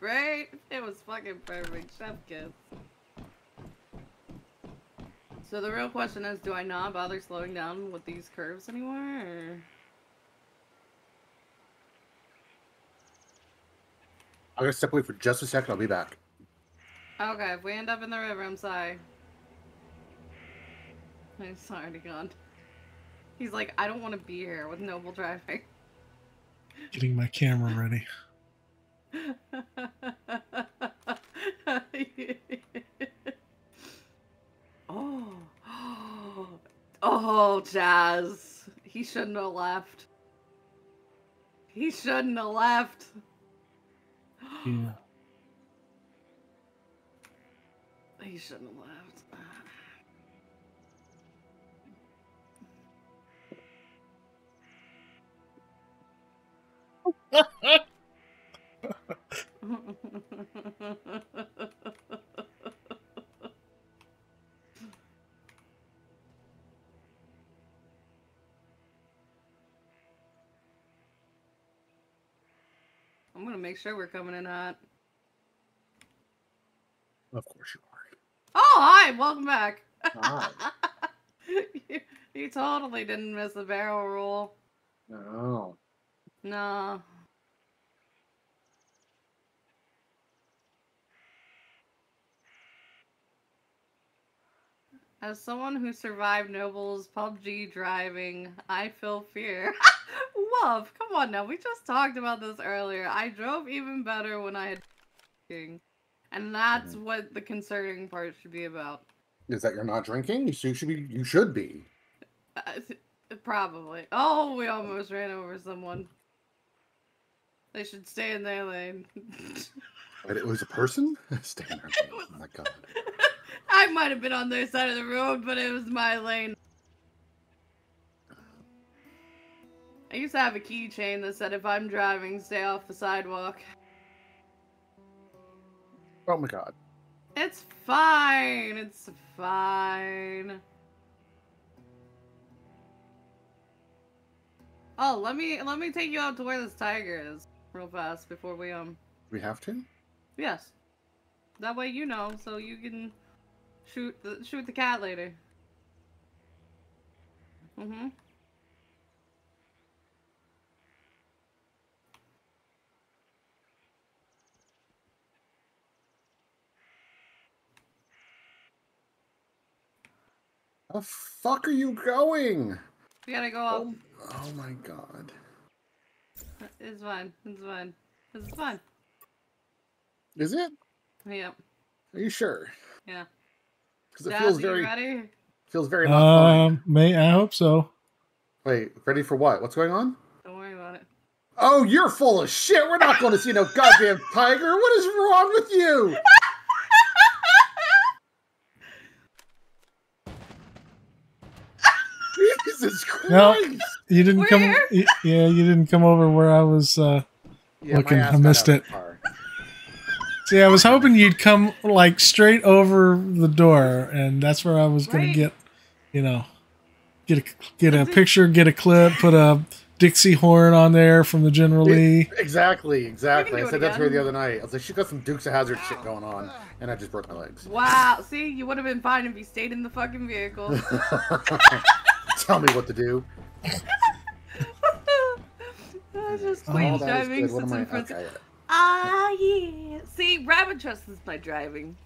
right? It was fucking perfect. Chef kiss. So the real question is, do I not bother slowing down with these curves anymore? Or... I'm gonna step away for just a second. I'll be back. Okay, if we end up in the river, I'm sigh. I'm sorry. Already gone. He's like, I don't want to be here with Noble driving. Getting my camera ready. oh. Oh, Jazz. He shouldn't have left. He shouldn't have left. Yeah. He shouldn't have left. I'm gonna make sure we're coming in hot. Of course you are. Oh, hi! Welcome back. Hi. you, you totally didn't miss the barrel roll. No. No. As someone who survived Noble's PUBG driving, I feel fear. Love, come on now. We just talked about this earlier. I drove even better when I had king. And that's what the concerning part should be about. Is that you're not drinking? You should be. You should be. Uh, probably. Oh, we almost ran over someone. They should stay in their lane. But it was a person. Stay in there. Oh my god. I might have been on their side of the road, but it was my lane. I used to have a keychain that said if I'm driving, stay off the sidewalk. Oh my god. It's fine. It's fine. Oh, let me let me take you out to where this tiger is real fast before we um We have to. yes. That way you know so you can shoot the shoot the cat later. Mhm. How the fuck are you going? We gotta go up. Oh, oh my god. It's fine. It's fine. It's fun. Is it? Yep. Are you sure? Yeah. Because it Jazz, feels are you very ready? feels very not fine. Um, may I hope so. Wait, ready for what? What's going on? Don't worry about it. Oh, you're full of shit. We're not going to see no goddamn tiger. What is wrong with you? Jesus Christ. No. You didn't come. Where? y- Yeah, you didn't come over where I was. uh Yeah, Looking, I missed out of it. The car. See, I was hoping you'd come like straight over the door, and that's where I was gonna Right. get, you know, get a get a picture, get a clip, put a Dixie horn on there from the General Lee. Exactly, exactly. I it said that to her the other night. I was like, she got some Dukes of Hazzard shit going on, and I just broke my legs. Wow. See, you would have been fine if you stayed in the fucking vehicle. Tell me what to do. I just Oh, quit driving good. What am I? in front. Okay. Ah, yeah. See, Rabbit trusts my driving.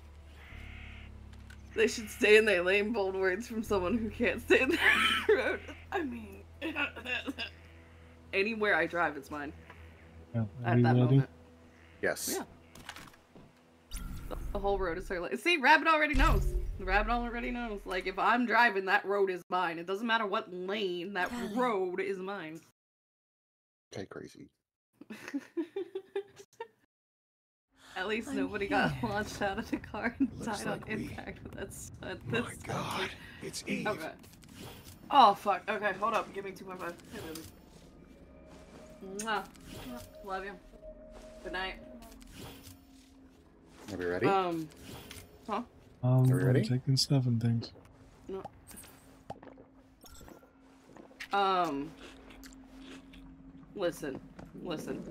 They should stay in their lane. Bold words from someone who can't stay in the road. I mean, anywhere I drive, it's mine. Yeah, At that ready? moment, Yes. Yeah. the whole road is her lane. See, Rabbit already knows. The Rabbit already knows. Like, if I'm driving, that road is mine. It doesn't matter what lane. That road is mine. Okay, crazy. At least I'm nobody got launched out of the car and Looks died on like we- impact. That's uh, My that's God, it's Eve. Okay. Oh fuck. Okay, hold up. Give me two point five. Hey, baby. Mwah. Love you. Good night. Are we ready? Um. Huh? Um, Are we ready? taking stuff and things. No. Um. Listen. Listen.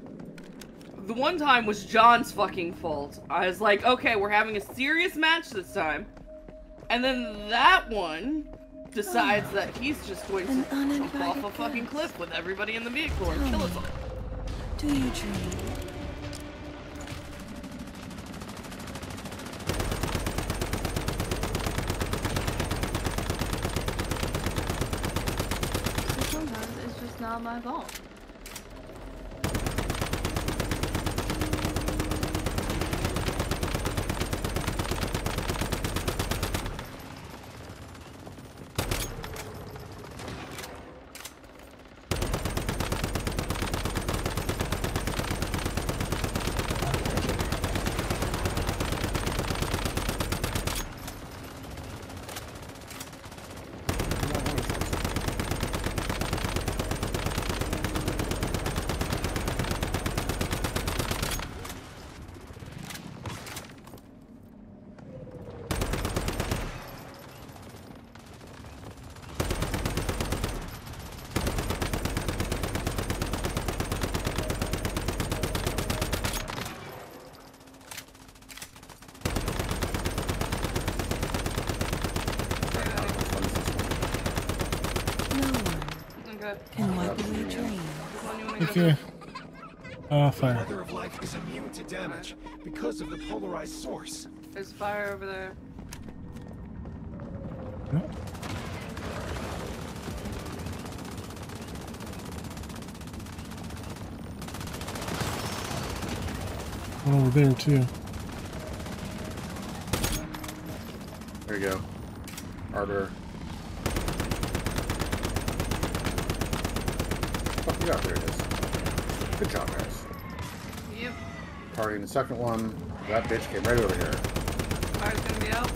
The one time was John's fucking fault. I was like, okay, we're having a serious match this time. And then that one decides that he's just going to jump off a fucking guest. cliff with everybody in the vehicle and kill us all. Do you dream? So sometimes it's just not my fault. No one Okay. can wipe away dreams. Which one you wanna Okay. to? Uh, The fire. Mother of Life is immune to damage because of the polarized source. There's fire over there. Yep. One over there too. There you go. Arbiter. Fuck you out. There it is. Good job, guys. Yep. Targeting the second one. That bitch came right over here. Fire's gonna be out.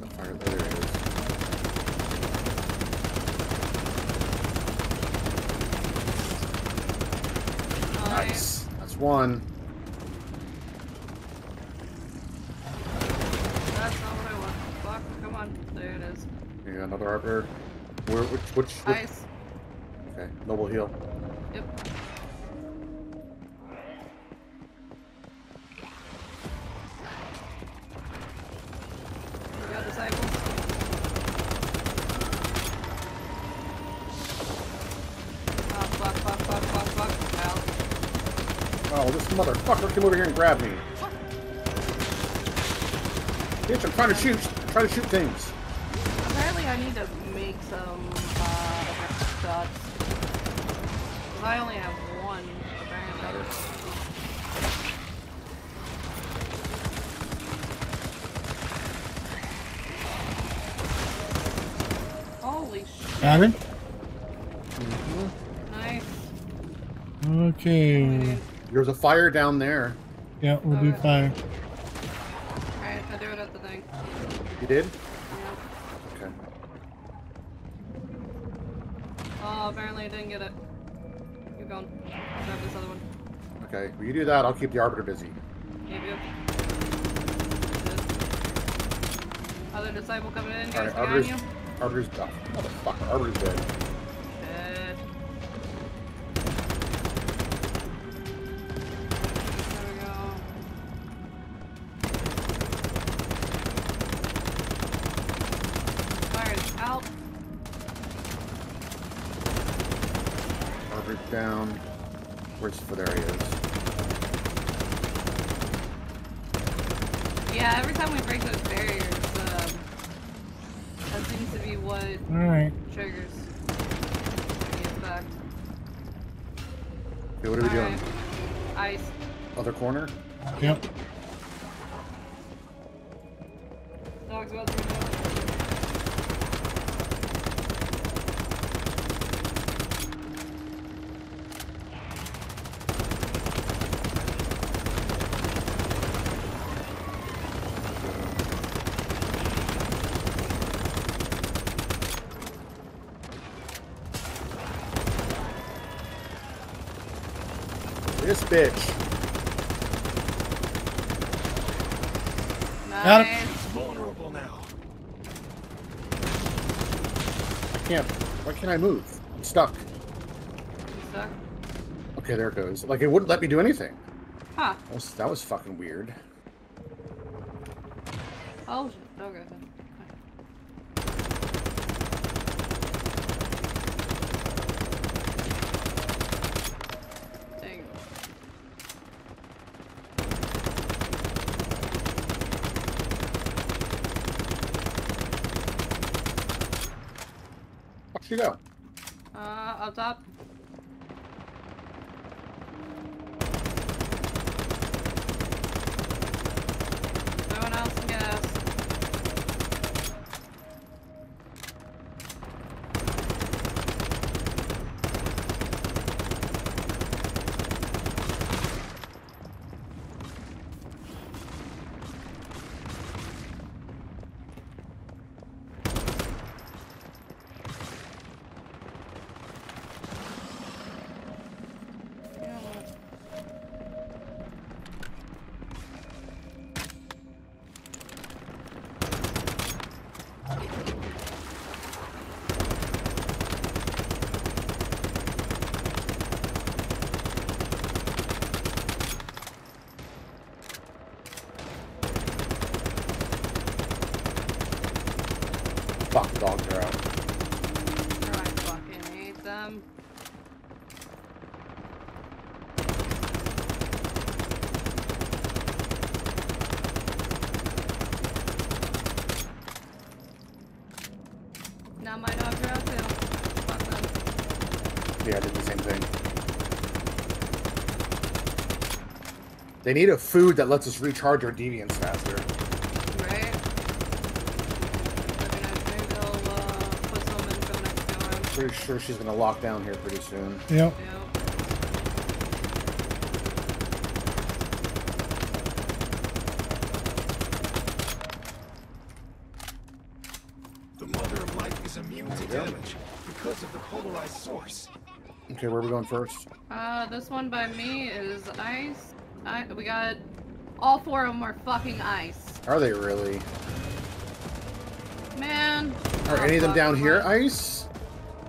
The fire, there it is. Nice. That's one. That's not what I want. Fuck, come on. There it is. Here you go, another arbiter. Where, which, which, which Ice. okay, noble heal. Yep. We got disciples. Oh, ah, fuck, fuck, fuck, fuck, fuck. Ow. Oh, this motherfucker came over here and grabbed me. Bitch, I'm trying to shoot, trying to shoot things. There's a fire down there. Yeah, we'll do Okay. fire. Alright, I do it at the thing. You did? Yeah. Okay. Oh, apparently I didn't get it. Keep going. Grab this other one. Okay. Well, you do that. I'll keep the arbiter busy. Yep, yep. Other disciple coming in, All guys, right, behind arbiter's, you. arbiter's, oh, motherfucker, arbiter's dead. Dead. Bitch. Got it. Nice. Vulnerable now. I can't. Why can't I move? I'm stuck. You suck. Okay, there it goes. Like it wouldn't let me do anything. Huh. That was, that was fucking weird. They need a food that lets us recharge our deviants faster. Right? Maybe, maybe they'll uh, put some info next to him. Pretty sure she's gonna lock down here pretty soon. Yep. Yeah. The Mother of Life is immune to damage because of the polarized source. Okay, where are we going first? Uh, this one by me is ice. I we got all four of them are fucking ice. Are they really? Man. Are any of them down here fuck. ice?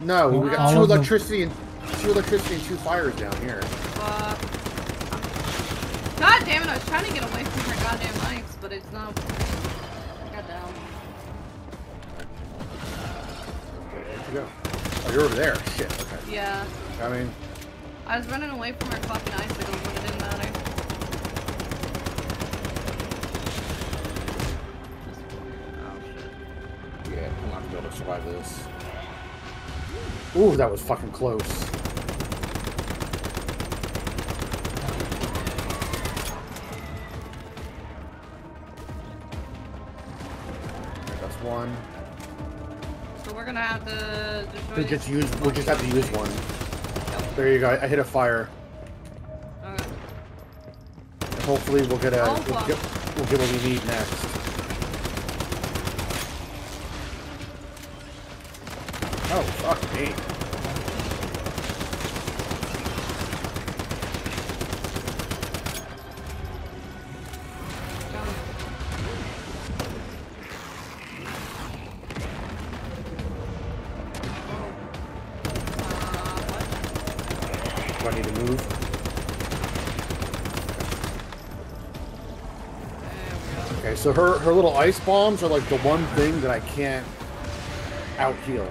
No, we got All two electricity and two electricity and two fires down here. Fuck. God damn it! I was trying to get away from her goddamn ice, but it's not. I got down. Where'd you go? Oh, you're over there. Shit. Okay. Yeah. I mean, I was running away from her fucking this. Ooh, that was fucking close. That's one. So we're gonna have to destroy. We just use. We'll just have to use one. There you go. I hit a fire. Okay. Hopefully, we'll get a. Oh, we'll, get, we'll get what we need next. Oh I need to move? Okay, so her her little ice bombs are like the one thing that I can't out heal.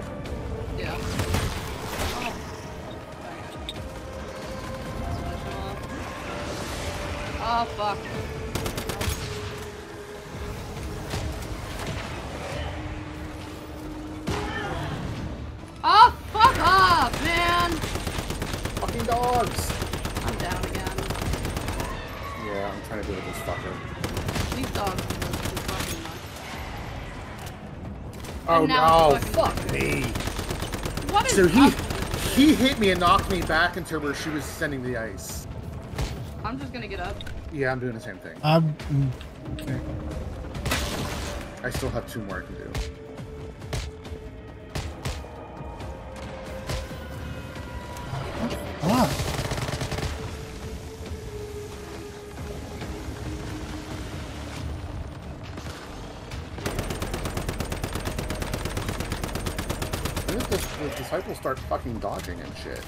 Oh now no! Fuck me! What is So he up with this he hit me and knocked me back into where she was sending the ice. I'm just gonna get up. Yeah, I'm doing the same thing. I'm mm, okay. I still have two more I can do. Fucking dodging and shit?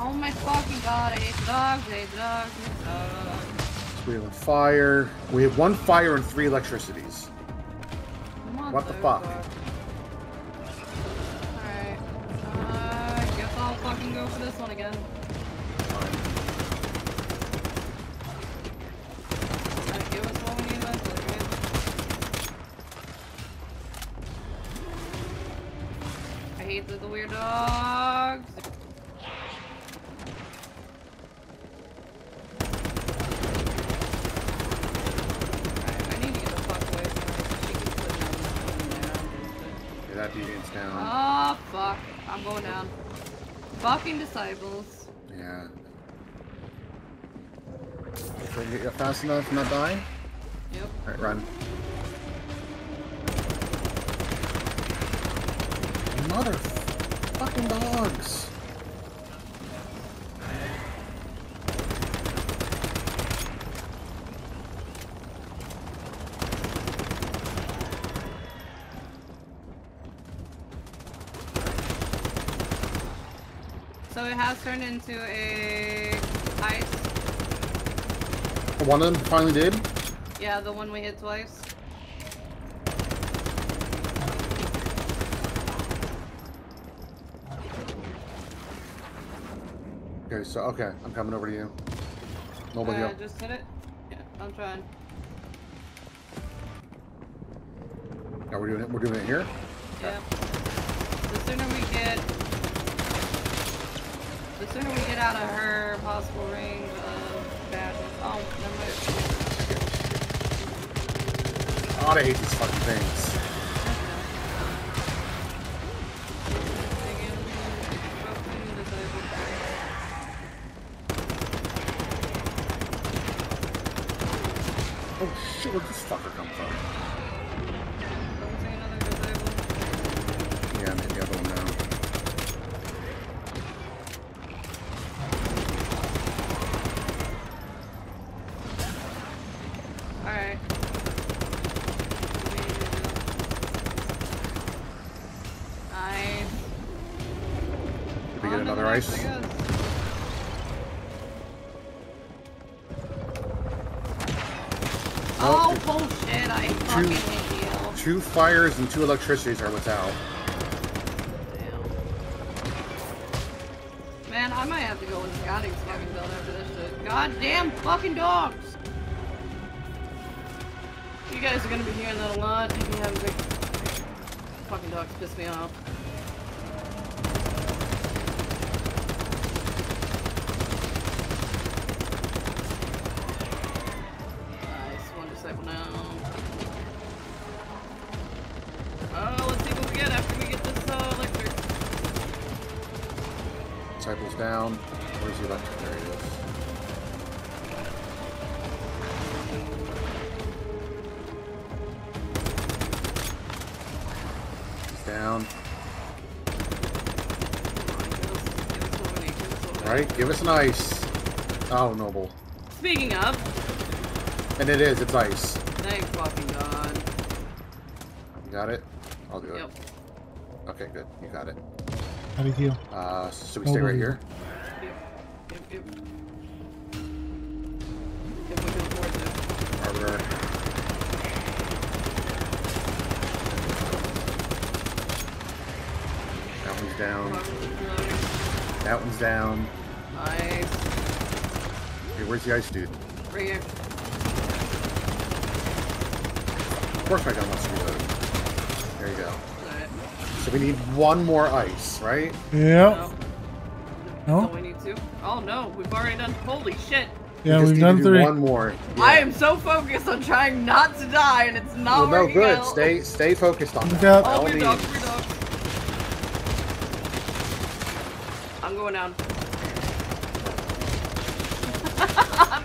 Oh my fucking god, I hate dogs, I hate dogs, I hate dogs. So we have a fire. We have one fire and three electricities. What the fuck? Alright. Uh, I guess I'll fucking go for this one again. Alright, give us what we need eventually, right? I hate the, the weird dogs. Alright, I need to get the fuck away from her. She keeps putting me down. Yeah, that deviant's down. Oh, fuck. I'm going down. Fucking disciples. Yeah. Try to get you fast enough and not die? Yep. Alright, run. Mother fucking dogs. So it has turned into a ice. One of them finally did. Yeah, the one we hit twice. Okay, so okay, I'm coming over to you. No big Uh, deal. just hit it. Yeah, I'm trying. Are we're doing it? We're doing it here. Yeah. The sooner we get, sooner we get out of her possible range of badness. Oh, mind. God, I hate these fucking things. Fires and two electricities are without. Damn. Man, I might have to go with fucking build after this shit. Goddamn fucking dogs! You guys are gonna be hearing that a lot if you haven't been. Fucking dogs piss me off. Right? Give us an ice. Oh, noble. Speaking of, And it is, it's ice. thank fucking god. You got it? I'll do it. Yep. Okay, good. You got it. how do you heal? Uh, so we stay right here? Yep. Yep. Yep. If we can afford to. Arbiter. That one's down. Fuck, That one's down. Nice. Hey, where's the ice dude? Right here. Of course my gun wants to reload. There you go. Alright. So we need one more ice, right? Yep. No. No? Don't we need two? Oh no, we've already done. Holy shit. Yeah, we we've done three. One more. I am so focused on trying not to die, and it's not Well, no, working good. out. Stay, stay focused on Look that. out. Oh, all weird means. dogs, weird dogs. I'm going down.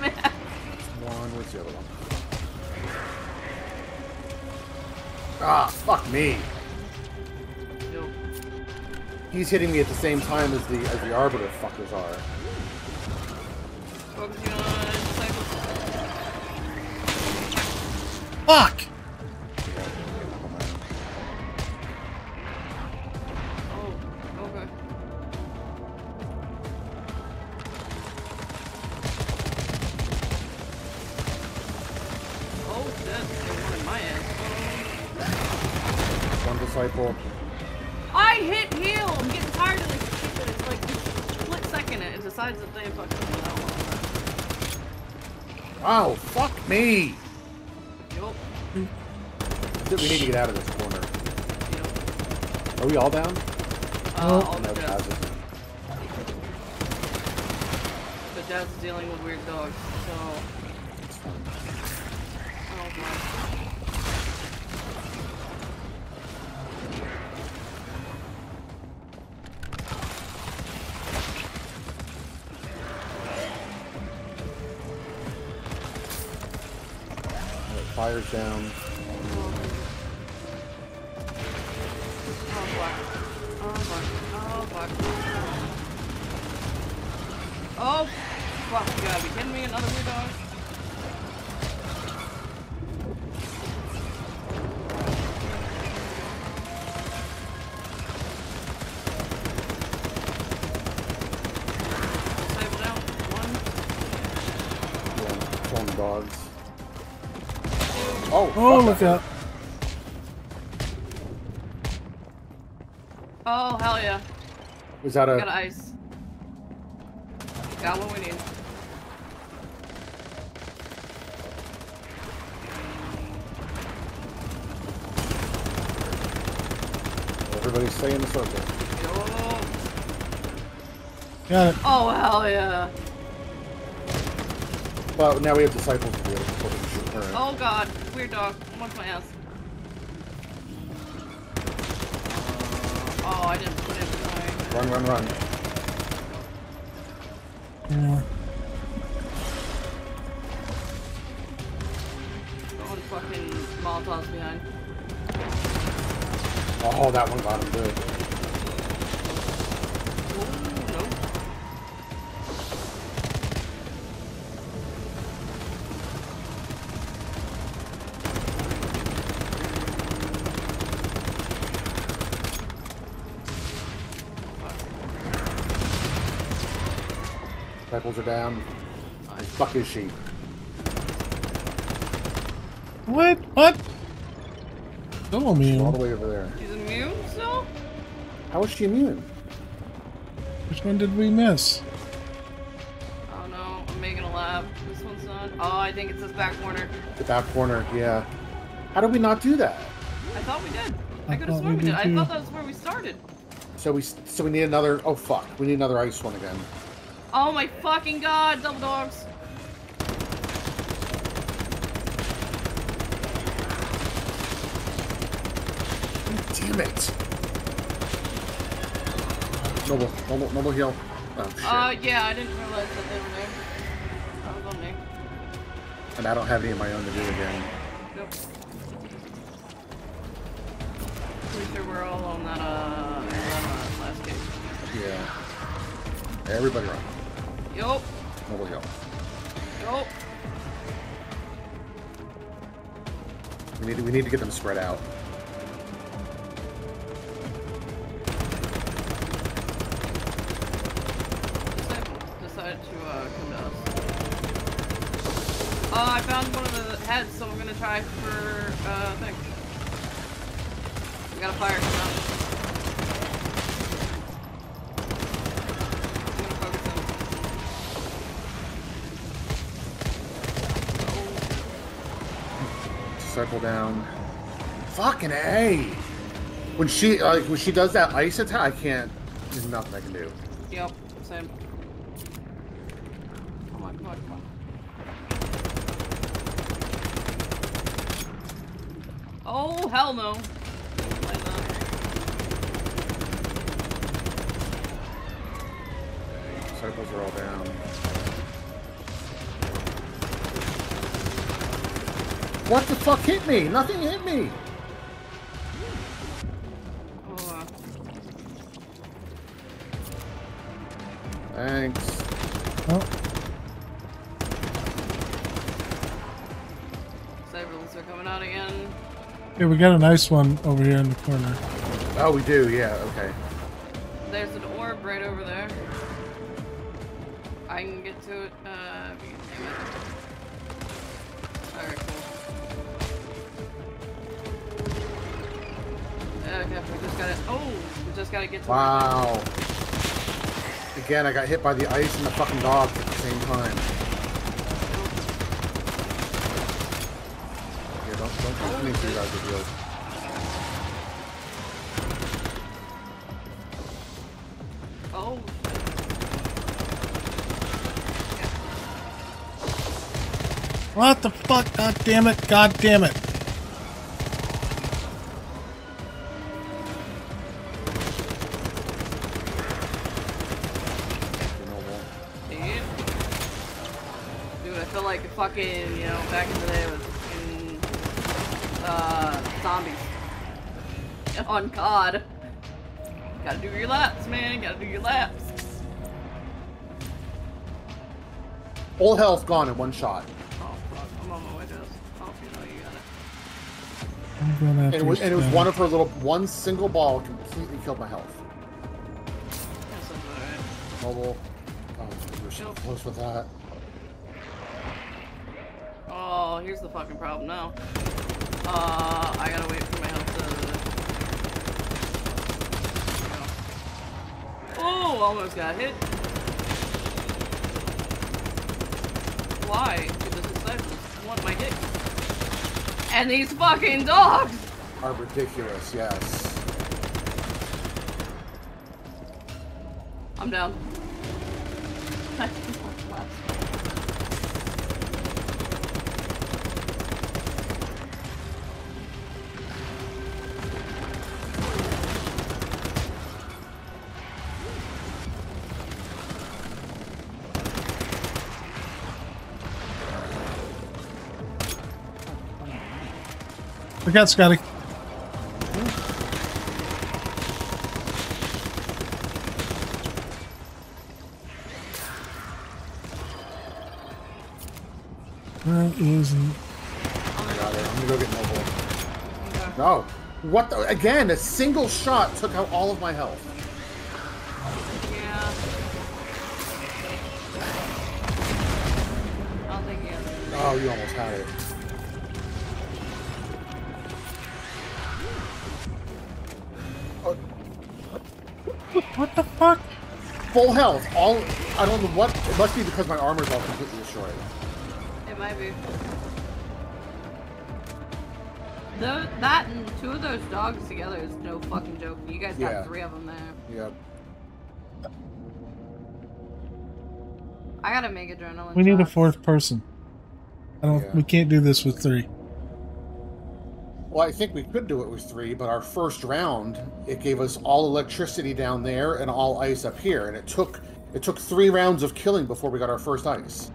Man. One. Where's the other one? Ah, fuck me. Yo. He's hitting me at the same time as the as the arbiter fuckers are. Focusing on disciples. Fuck! Down. Look out. Oh hell yeah. Was that Got a... ice. Got what we need. Everybody stay in the circle. Yo. Got it. Oh hell yeah. Well, now we have disciples to be able to shoot her. Oh god. Weird dog. What's my ass? Oh, I didn't put it in my. Run, run, run. Nice. Fuck is she? What? What? Go All the way over there. He's immune still? How is she immune? Which one did we miss? Oh no, I'm making a lap. This one's not. Oh, I think it's this back corner. The back corner, yeah. How did we not do that? I thought we did. I, I could have thought sworn we we did. did I thought that was where we started. So we so we need another. Oh fuck, we need another ice one again. Oh my fucking god, double dogs. Damn it! Noble, noble, noble heal. Oh shit! Uh, yeah, I didn't realize that they were there. That was on me. and I don't have any of my own to do again. Nope. Pretty sure we're all on that, uh, that, last game. Yeah. Everybody run. Yup, Noble heal. yup. We need to, we need to get them spread out. I found one of the heads, so I'm gonna try for, uh, thing. We got a fire now. Oh. Circle down. Fucking A! When she, like, when she does that ice attack, I can't, there's nothing I can do. Yep, same. Come on, come on, come on. Hell no. Circles are all down. What the fuck hit me? Nothing hit me. Here we got a nice one over here in the corner. Oh, we do. Yeah. Okay. There's an orb right over there. I can get to it. Uh, if you can aim it. Alright, cool. Okay, we just gotta. Oh, we just gotta get to Wow. Again, I got hit by the ice and the fucking dogs at the same time. Yeah, don't don't come real. Oh, What the fuck? God damn it! God damn it! On COD. Gotta do your laps, man. Gotta do your laps. Full health gone in one shot. Oh, fuck. I'm on my way to this. Oh, you know, you got it. I'm going And it was, and it was one of her little, one single ball completely killed my health. That sounds alright. Mobile. Oh, we were so close with that. Oh, here's the fucking problem now. Uh, I gotta wait for my health to. Oh, almost got hit. Why? Because it's want my dick. And these fucking dogs! Are ridiculous, yes. I'm down. We got Scotty. Where is he? I got it. I'm gonna go get mobile. No. What the? Again, a single shot took out all of my health. Yeah. I don't think he. Oh, you almost had it. Full health. All. I don't know what. It must be because my armor's all completely destroyed. It might be. Tho- that and two of those dogs together is no fucking joke. You guys got Yeah. three of them there. Yep. I gotta make adrenaline. We need a fourth person. I don't. Yeah. We can't do this with three. Well, I think we could do it with three, but our first round, it gave us all electricity down there and all ice up here, and it took it took three rounds of killing before we got our first ice.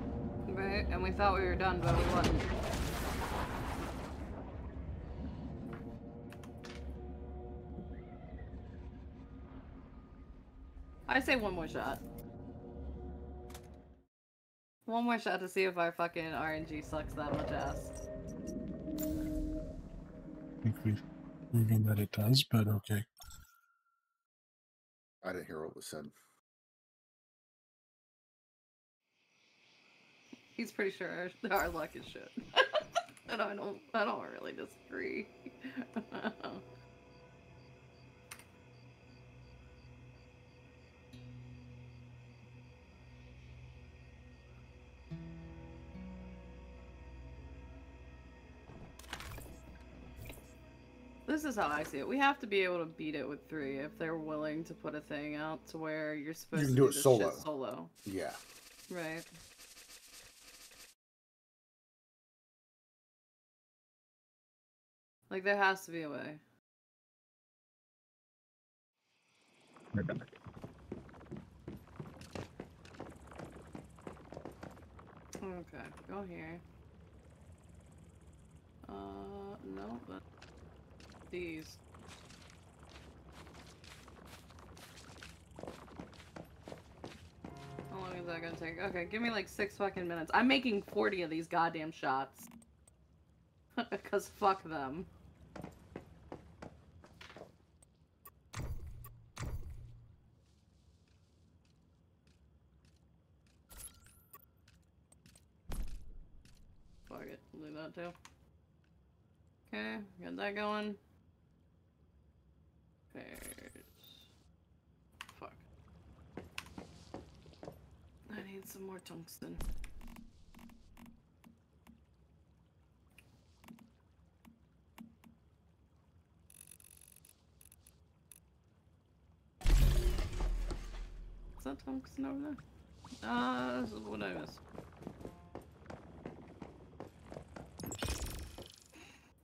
Right, and we thought we were done, but we wasn't. I say one more shot. One more shot to see if our fucking RNG sucks that much ass. I think we've proven that it does, but okay. I didn't hear what was said. He's pretty sure our, our luck is shit. and I don't I don't really disagree. This is how I see it. We have to be able to beat it with three if they're willing to put a thing out to where you're supposed can to do it this solo. shit solo. Yeah. Right. Like there has to be a way. Okay, go here. Uh, no, but these. How long is that gonna take? Okay, give me like six fucking minutes. I'm making 40 of these goddamn shots. Because fuck them. Fuck it, do that too. Okay, got that going. There's... Fuck. I need some more tungsten. Is that tungsten over there? Uh, this is what I missed.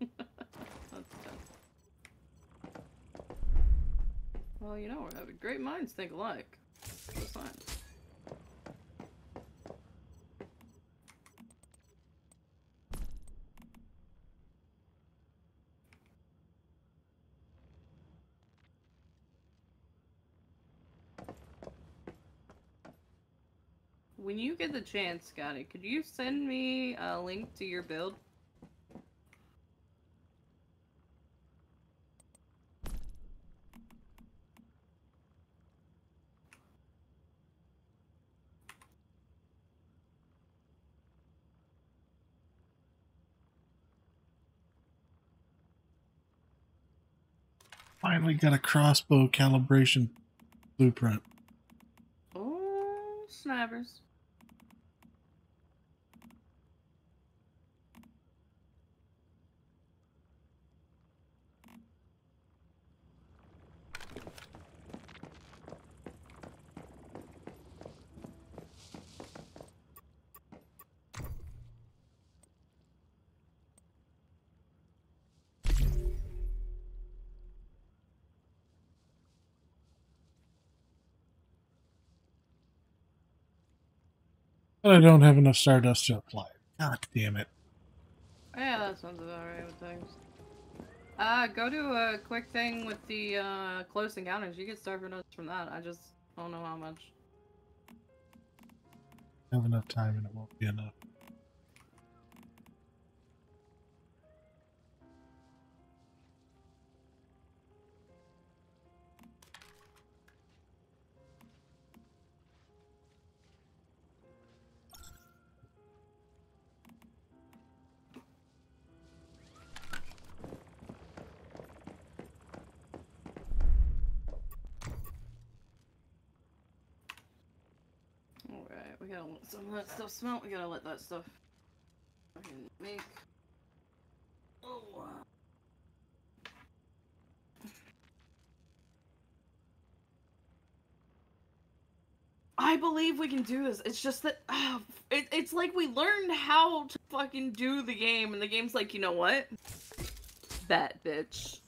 That's tough. Well, you know, having great minds think alike. Good sign. When you get the chance, Scotty, could you send me a link to your build? Finally got a crossbow calibration blueprint. Oh, snappers. But I don't have enough stardust to apply it. God damn it. Yeah, that sounds about right with things. Uh, go do a quick thing with the uh, close encounters. You get star notes from that. I just don't know how much. have enough time and it won't be enough. Some of that stuff smelt. We gotta let that stuff make. Oh, wow. I believe we can do this. It's just that ah, it, it's like we learned how to fucking do the game, and the game's like, you know what? That bitch.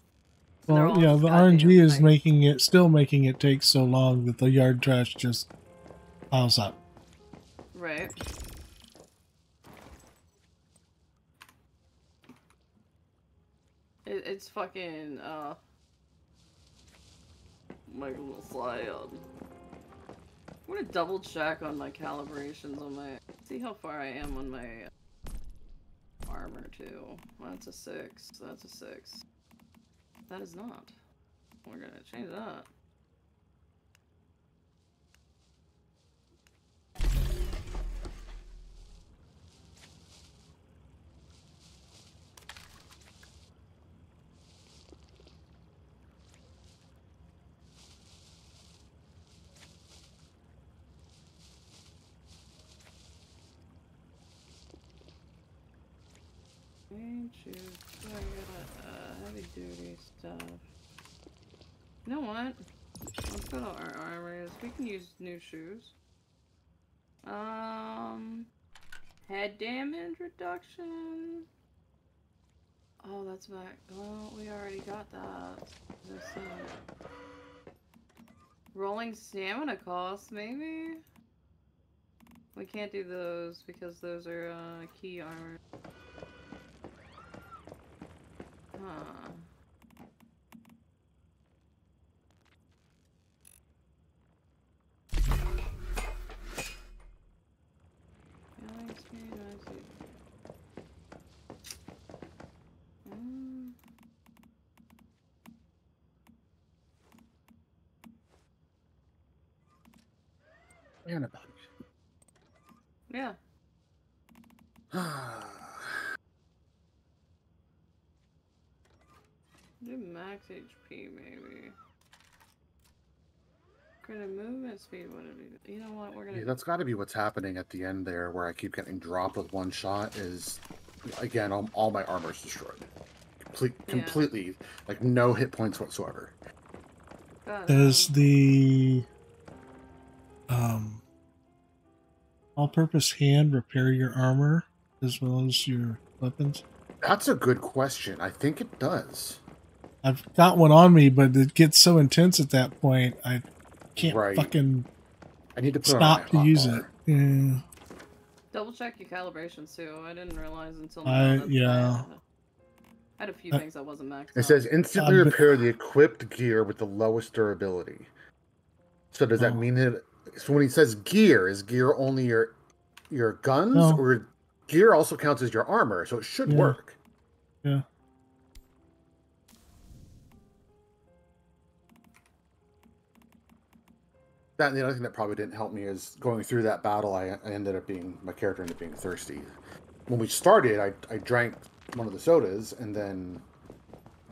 Well, yeah, the RNG is making it, still making it take so long that the yard trash just piles up. Right. It, it's fucking, uh... Make a little slide on. I'm gonna double check on my calibrations on my... See how far I am on my armor, too. That's a 6. That's a 6. That is not. We're gonna change that. Shoes. I got uh, heavy duty stuff. You know what? Let's go to our armors. We can use new shoes. Um, head damage reduction. Oh, that's back. Well, we already got that. Rolling stamina costs, maybe. We can't do those because those are uh, key armor. Huh. Healing speed, I see. Yeah. Ah. Do max HP maybe. Credit movement speed, what did we do? You know what, we're gonna Yeah, that's got to be what's happening at the end there, where I keep getting dropped with one shot. Is again, all, all my armor's destroyed, Complete, Yeah. completely, like no hit points whatsoever. God, Does um, the um, all-purpose hand repair your armor as well as your weapons? That's a good question. I think it does. I've got one on me, but it gets so intense at that point, I can't Right. fucking I need to put stop to on my use it. Yeah. Double check your calibrations too. I didn't realize until now. that yeah. I had a few I- things that wasn't maxed It out. says instantly but- repair the equipped gear with the lowest durability. So does that Oh. mean that? So when he says gear, is gear only your your guns, No. or gear also counts as your armor? So it should Yeah. work. Yeah. That and the other thing that probably didn't help me is going through that battle. I, I ended up being my character ended up being thirsty. When we started, I I drank one of the sodas, and then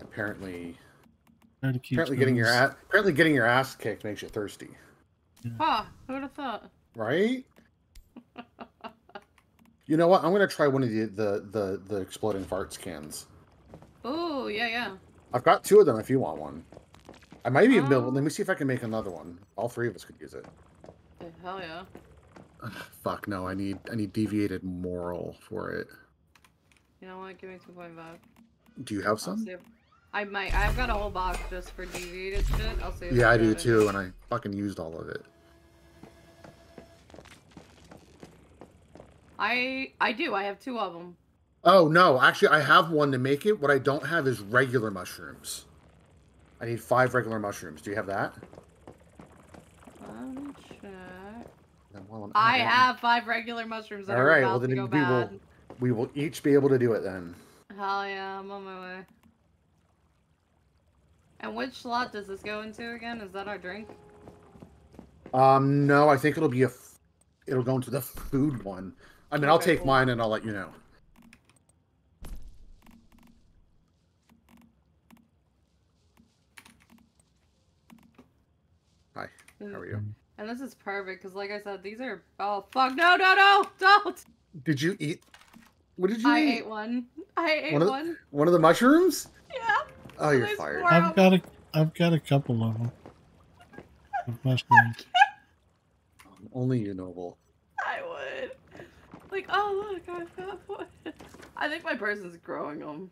apparently Try to apparently getting your ass apparently getting your ass kicked makes you thirsty, Huh, who would have thought? right? you know what? I'm gonna try one of the the the, the exploding farts cans. Oh, yeah, yeah. I've got two of them. If you want one, I might even be able. Oh. Let me see if I can make another one. All three of us could use it. Eh, Hell yeah. Ugh, fuck no! I need I need deviated morel for it. You know what? Give me 2.5. Do you have some? if... I might. I've got a whole box just for deviated shit. I'll see if Yeah, I do it. too, and I fucking used all of it. I I do. I have two of them. Oh no, actually, I have one to make it. What I don't have is regular mushrooms. I need five regular mushrooms. Do you have that? Let me check. Then while I'm I have five regular mushrooms All right, well, then we bad. will- We will each be able to do it then. Hell yeah, I'm on my way. And which slot does this go into again? Is that our drink? Um, no, I think it'll be a. f- It'll go into the food one. I mean, I'll take cool. mine and I'll let you know. Hi, how are you? Mm-hmm. And this is perfect because, like I said, these are. Oh fuck! No, no, no! Don't! Did you eat? What did you I eat? ate one. I ate One one. of the- One of the mushrooms? Yeah. Oh, you're fired. I've got a I've got a couple of them. Of mushrooms. Only you, Noble. I would. Like, oh look, I've got one. I think my person's growing them.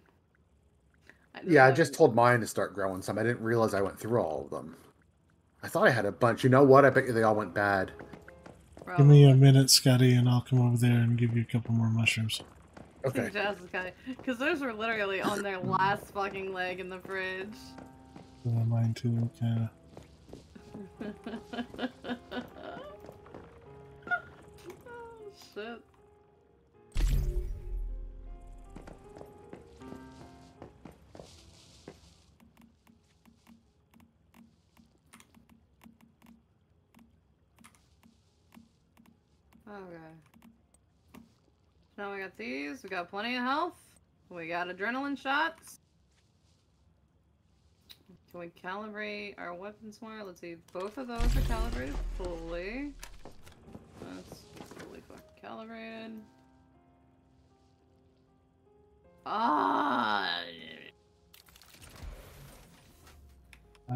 Yeah, I just told mine to start growing some. I didn't realize I went through all of them. I thought I had a bunch. You know what? I bet you they all went bad. Give me a minute, Scotty, and I'll come over there and give you a couple more mushrooms. Okay. Because those were literally on their last fucking leg in the fridge. Yeah, mine too. Kind oh shit. Okay. Now we got these. We got plenty of health. We got adrenaline shots. Can we calibrate our weapons more? Let's see. Both of those are calibrated fully. That's fully calibrated. Ah.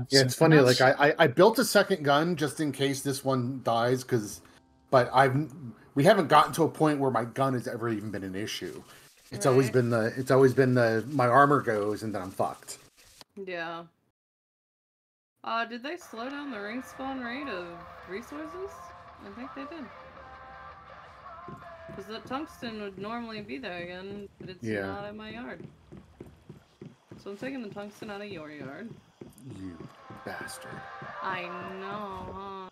Yeah, it's funny. Like I, I, I built a second gun just in case this one dies, because, but I've we haven't gotten to a point where my gun has ever even been an issue. It's always been the it's always been the my armor goes and then I'm fucked. Yeah. Uh, did they slow down the ring spawn rate of resources? I think they did. Because the tungsten would normally be there again, but it's Yeah. not in my yard. So I'm taking the tungsten out of your yard. You bastard. I know, huh?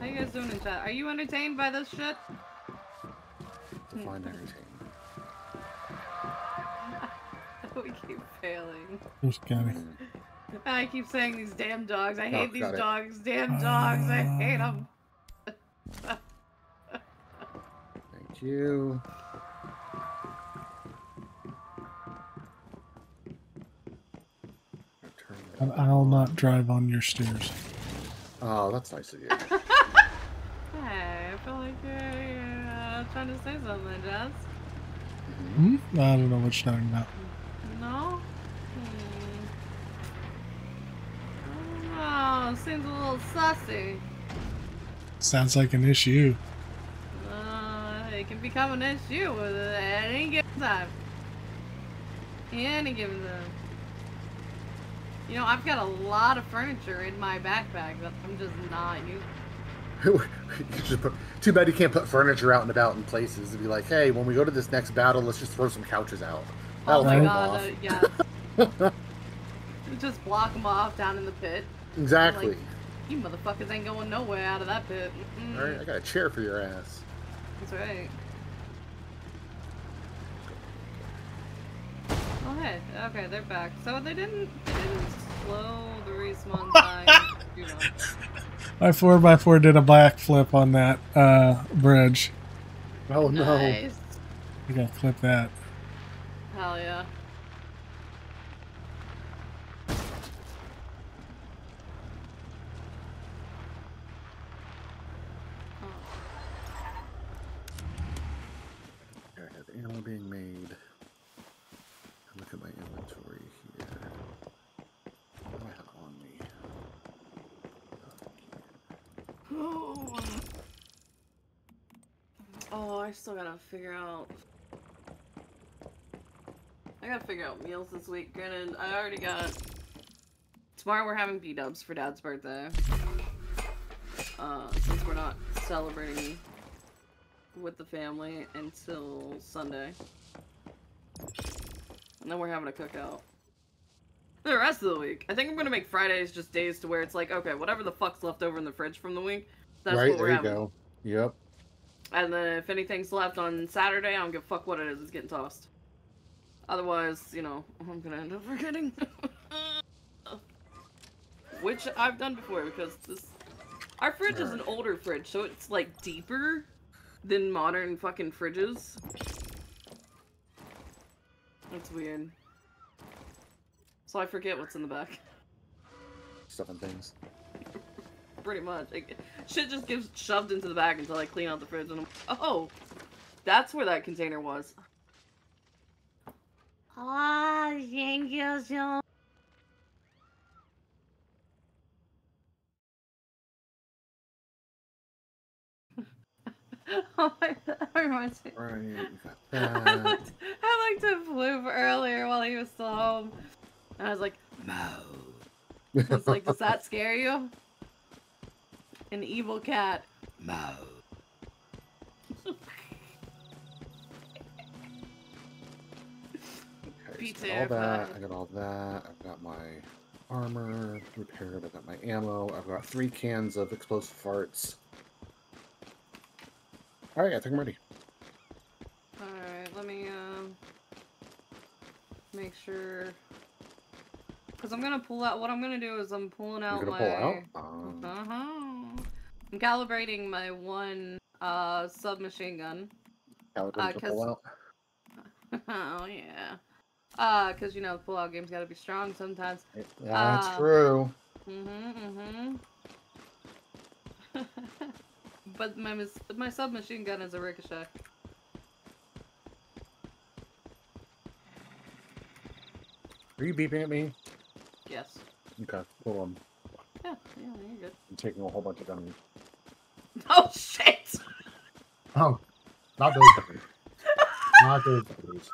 How you guys doing in chat? Are you entertained by this shit? Define entertainment. we keep failing. Who's got it? I keep saying these damn dogs. I Oh, hate these got it. dogs. Damn dogs. I hate them. Thank you. And I'll not drive on your stairs. Oh, that's nice of you. Hey, I feel like you're, you're uh, trying to say something, Jess. Hmm? I don't know what you're talking about. No? Hmm. I don't know. Seems a little sussy. Sounds like an issue. Uh, it can become an issue with it at any given time. Any given time. You know, I've got a lot of furniture in my backpack that I'm just not using. You just put- Too bad you can't put furniture out and about in places to be like, hey, when we go to this next battle, let's just throw some couches out. Oh That'll my throw 'em god, uh, yeah. just block them off down in the pit. Exactly. Like, you motherfuckers ain't going nowhere out of that pit. Mm-mm. All right, I got a chair for your ass. That's right. Oh hey, okay, they're back. So they didn't they didn't slow the respawn time. you know. My 4x4 did a backflip on that uh, bridge. Oh no. Nice. You gotta clip that. Hell yeah. Okay, I have ammo being made. Look at my inventory here. What do I have on me? Oh, I still gotta figure out. I gotta figure out meals this week. Granted, I already got. Tomorrow we're having B dubs for Dad's birthday. Uh, since we're not celebrating with the family until Sunday. And then we're having a cookout. The rest of the week. I think I'm gonna make Fridays just days to where it's like, okay, whatever the fuck's left over in the fridge from the week, that's right what we're there you having. go. Yep. And then if anything's left on Saturday, I don't give a fuck what it is, it's getting tossed. Otherwise, you know, I'm gonna end up forgetting. Which I've done before because this our fridge is an older fridge, so it's like deeper than modern fucking fridges. That's weird. So I forget what's in the back. Stuff and things. Pretty much. Like, shit just gets shoved into the bag until I clean out the fridge and I'm oh, that's where that container was. Ah, thank you so Oh my, that reminds me. Right, I looked, I looked at Floof earlier while he was still home, and I was like, "Mo." It's like, does that scare you? An evil cat. Mo. Okay, so I got all that. I got all that. I've got my armor repaired. I've got my ammo. I've got three cans of explosive farts. All right, I think I'm ready. Alright, let me, um, make sure. Because I'm gonna pull out, what I'm gonna do is I'm pulling out You're my. gonna pull out. Um, Uh-huh. I'm calibrating my one, uh, submachine gun. calibrate uh, to 'cause- pull out. oh, yeah. Uh, because, you know, the pull-out game's gotta be strong sometimes. Yeah, That's uh, true. Mm-hmm, mm-hmm. but my mis- my submachine gun is a ricochet. Are you beeping at me? Yes. Okay, cool. I'm, um, Yeah, yeah, you're good. I'm taking a whole bunch of gummies. Oh shit! Oh, not those gummies. not those gummies.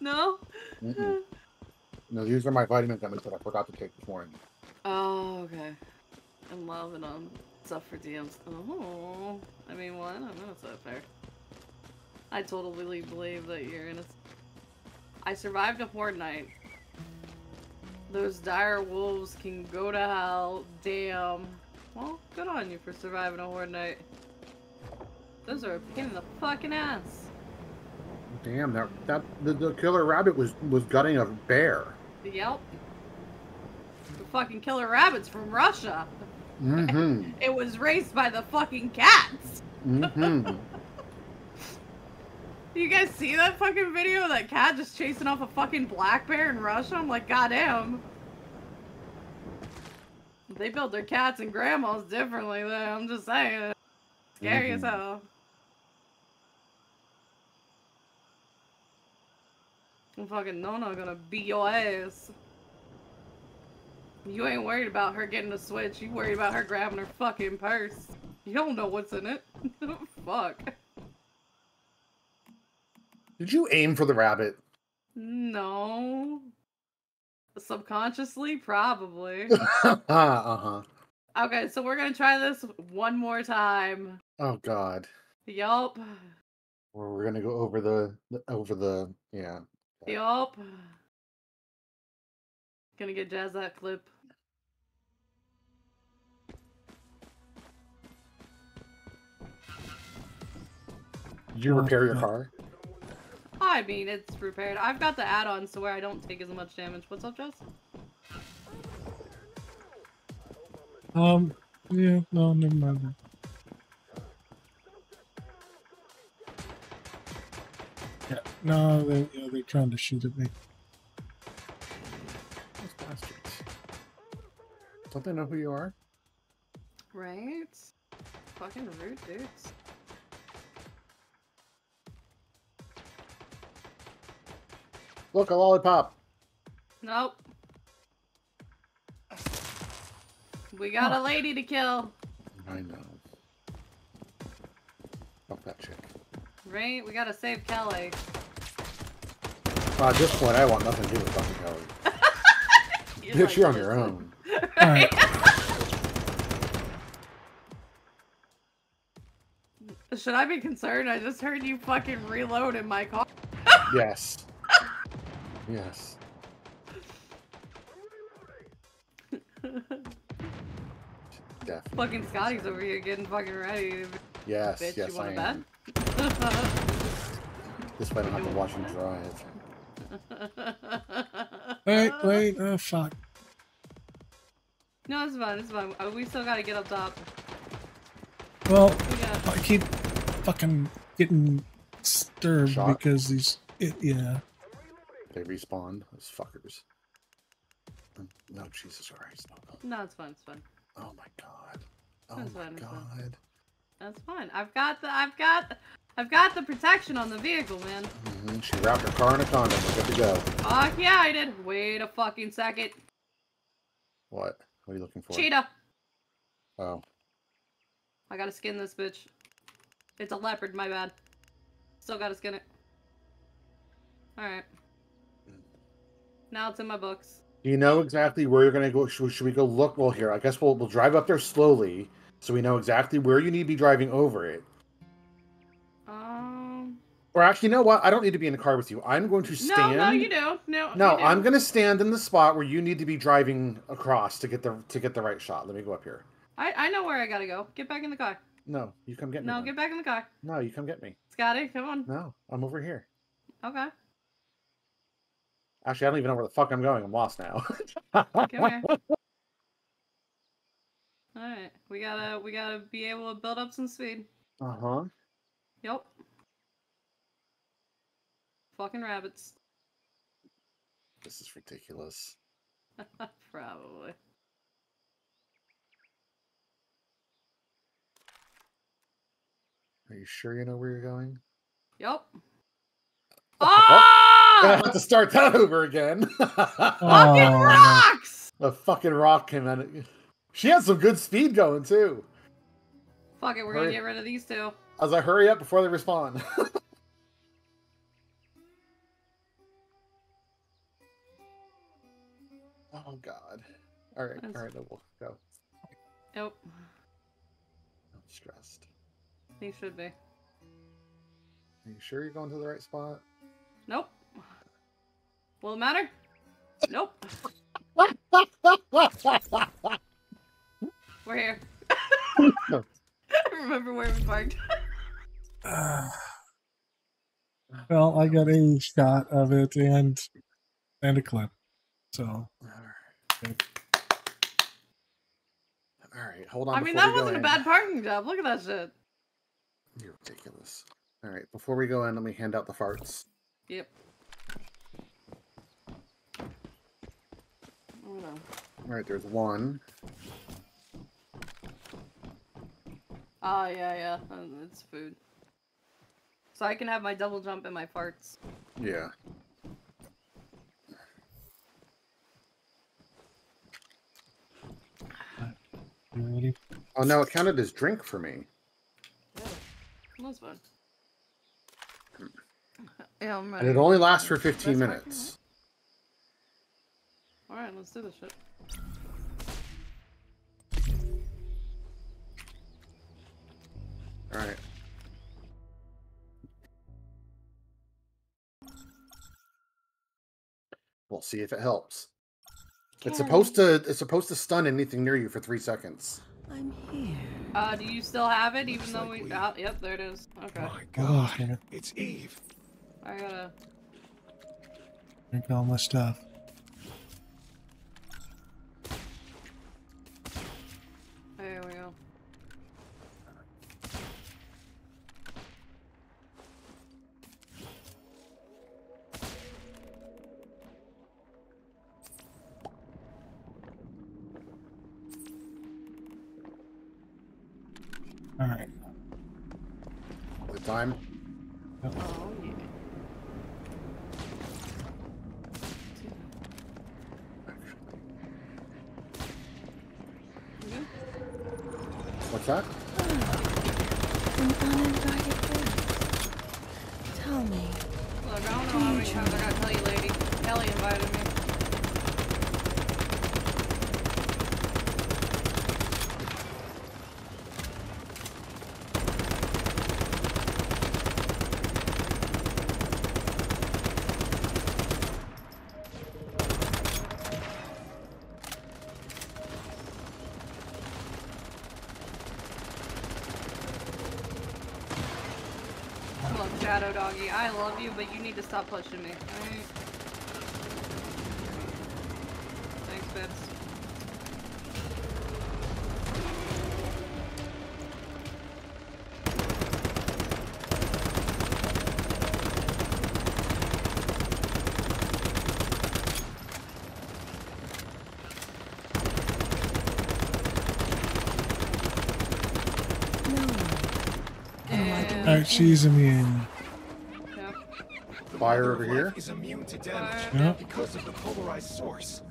No? Mm-mm. No, these are my vitamin gummies that I forgot to take this morning. Oh, okay. I'm loving them. Stuff for DMs. Oh, I mean, well, I don't know. It's not fair. I totally believe that you're innocent. I survived a horde night. Those dire wolves can go to hell. Damn. Well, good on you for surviving a horde night. Those are a pain in the fucking ass. Damn, that that the, the killer rabbit was was gutting a bear. Yep. The fucking killer rabbits from Russia. Mm-hmm. It was raised by the fucking cats. Mm-hmm. You guys see that fucking video of that cat just chasing off a fucking black bear in Russia? I'm like, goddamn. They build their cats and grandmas differently, though. I'm just saying. Scary as Mhm. hell. I'm fucking Nona gonna beat your ass. You ain't worried about her getting a switch. You worried about her grabbing her fucking purse. You don't know what's in it. Fuck. Did you aim for the rabbit? No. Subconsciously, probably. uh huh. okay, so we're gonna try this one more time. Oh God. Yup. We're, we're gonna go over the, the over the yeah. Yup. Gonna get Jazz that clip. Did you repair your car? I mean, it's repaired. I've got the add-ons to where I don't take as much damage. What's up, Jess? Um, yeah, no, never mind. Yeah, no, they, yeah, they're trying to shoot at me. Those bastards. Don't they know who you are? Right? Fucking rude dudes. Look, a lollipop. Nope. We got a lady to kill. I know. Fuck that chick. Right? We gotta save Kelly. Uh, at this point, I want nothing to do with fucking Kelly. You're Bitch, like, you're on your own. Alright, Should I be concerned? I just heard you fucking reload in my car. Yes. Yes. Definitely. fucking Scotty's over here getting fucking ready. Yes, Bitch, yes, you want I to am. bet? This way I don't have to watch him drive. wait, wait, oh fuck. No, it's fine. It's fine. Uh, We still gotta get up top. Well, We got. I keep fucking getting disturbed Shot? because these, it, yeah. They respawn, those fuckers. No, Jesus Christ. No, it's fine. It's fine. Oh my god. Oh That's my fine. god. That's fine. I've got the. I've got. I've got the protection on the vehicle, man. hmm She wrapped her car in a condom. We're good to go. Fuck yeah, I did. Wait a fucking second. What? What are you looking for? Cheetah. Oh. I gotta skin this bitch. It's a leopard. My bad. Still gotta skin it. All right. Now it's in my books. Do you know exactly where you're gonna go? Should, should we go look? Well, here, I guess we'll we'll drive up there slowly, so we know exactly where you need to be driving over it. Um. Or actually, you know what? I don't need to be in the car with you. I'm going to stand. no, you do. No. No, do. I'm gonna stand in the spot where you need to be driving across to get the to get the right shot. Let me go up here. I I know where I gotta go. Get back in the car. No, you come get me. No, then. get back in the car. No, you come get me. Scotty, come on. No, I'm over here. Okay. Actually, I don't even know where the fuck I'm going. I'm lost now. Come here. All right. We gotta we gotta be able to build up some speed. Uh huh. Yep. Fucking rabbits. This is ridiculous. Probably. Are you sure you know where you're going? Yep. Oh! Gonna have to start that over again. Fucking Oh, rocks! the fucking rock came out. She had some good speed going too. Fuck it, we're gonna get rid of these two. As I was like, hurry up before they respond. oh god. All right, That's- all right, we'll go. Nope, I'm stressed. he should be. Are you sure you're going to the right spot? Nope. Will it matter? Nope. We're here. Remember where we parked? well, I got a shot of it and and a clip. So All right, hold on. I mean, that wasn't a bad parking job. Look at that shit. You're ridiculous. All right, before we go in, let me hand out the farts. Yep. Hold on. All right, there's one. Oh, yeah, yeah. uh, It's food. So I can have my double jump and my farts. Yeah. ready? Oh no, it counted as drink for me. Yeah, That's fun. Yeah, I'm And it only lasts for 15 That's minutes. Alright, let's do this shit. All right. We'll see if it helps. It's Karen, supposed to it's supposed to stun anything near you for 3 seconds. I'm here. Uh, do you still have it, even Looks though like we... we- Oh, yep, there it is. Okay. Oh my God, it's Eve. I gotta... Drink all my stuff. There we go. All right. The time. Oh, yeah. You good? What's that? An uninvited guest. Tell me, Look, I don't know how many times I gotta tell you, lady. Kelly invited me. Look, Shadow Doggy, I love you, but you need to stop pushing me. Alright? Thanks, Bibs. right, she's immune. Yep. Fire over of here. Life immune to damage Yeah. because of the polarized source.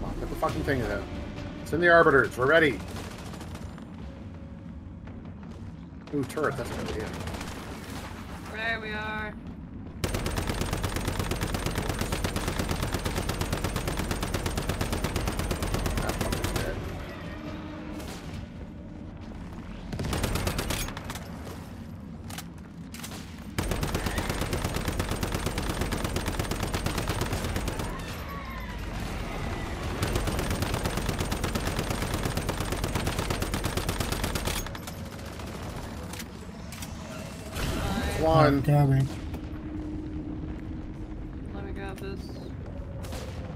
Come on, put the fucking thing in it. Send the arbiters. We're ready. Ooh, turret. That's a good idea. There we are. That fucker's dead. One. Got me. Let me grab this.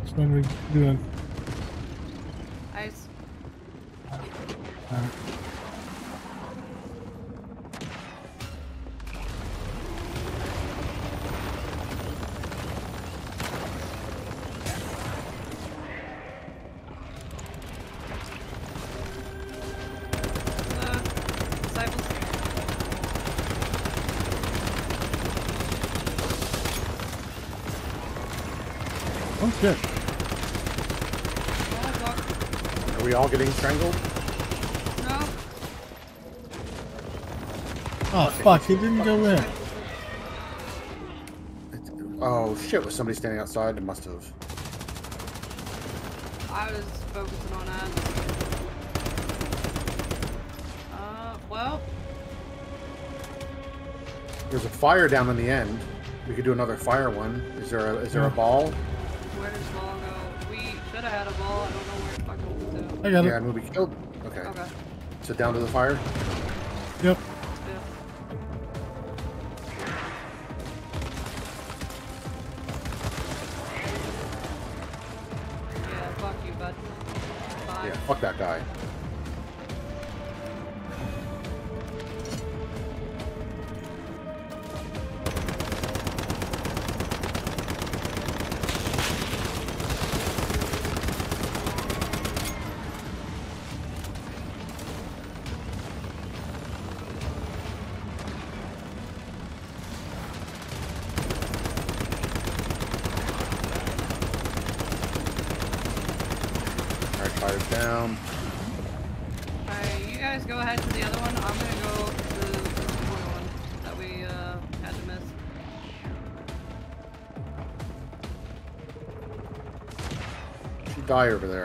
Which one we doing? Ice. All right. Uh, disciples. Oh shit. Oh, fuck. Are we all getting strangled? No. Oh fuck, it didn't go in. Oh shit! Was somebody standing outside? It must have. I was focusing on that. Uh, well, There's a fire down in the end. We could do another fire one. Is there a is there a ball? I got Yeah, it. and when we killed. Okay. Okay. So down to the fire. She over there.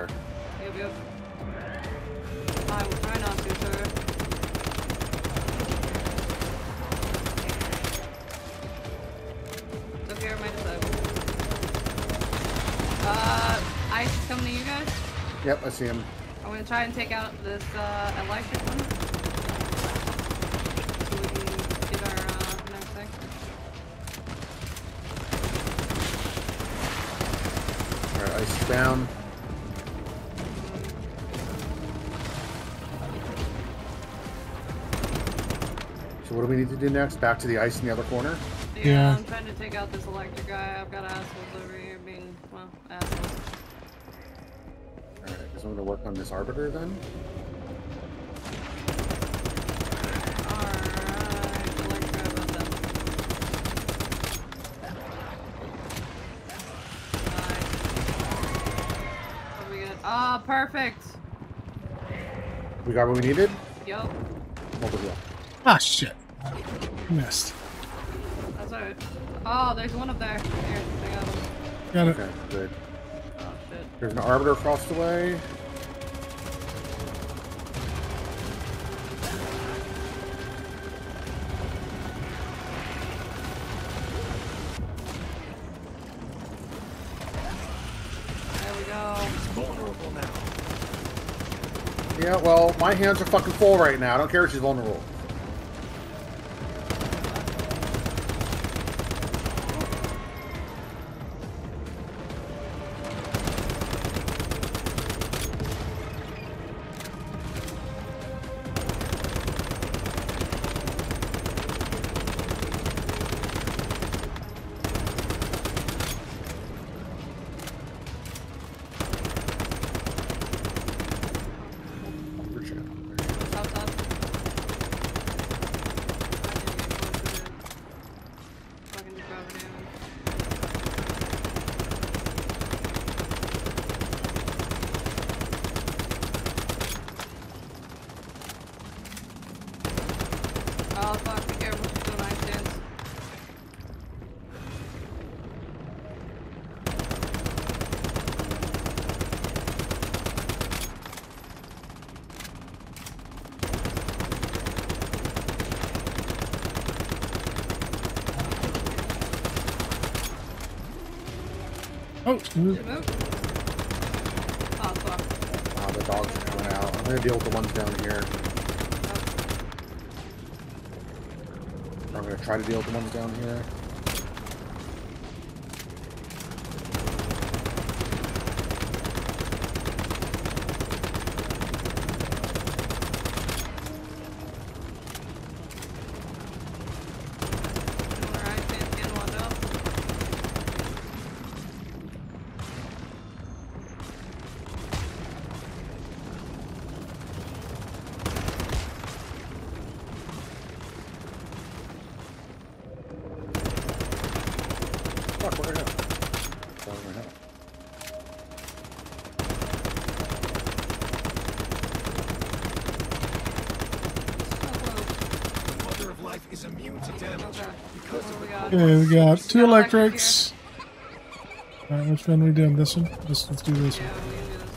So do we need to do next? Back to the ice in the other corner? Yeah, Yeah. I'm trying to take out this electric guy. I've got assholes over here being, well, assholes. Alright, so I'm gonna work on this arbiter then. Alright, electric guy about that. Nice. What do we get? Ah, perfect! We got what we needed? Arbiter across the way. There we go. Vulnerable now. Yeah, well, my hands are fucking full right now. I don't care if she's vulnerable. Oh? Oh the dogs are coming out. I'm gonna deal with the ones down here. I'm gonna try to deal with the ones down here. Alright, dance again, watch out. Fuck, where the hell? That was my hell. Okay. because What of we the got? Okay, we got two got electrics. All right, which one are we doing? This one? Let's, let's do this one. we can do this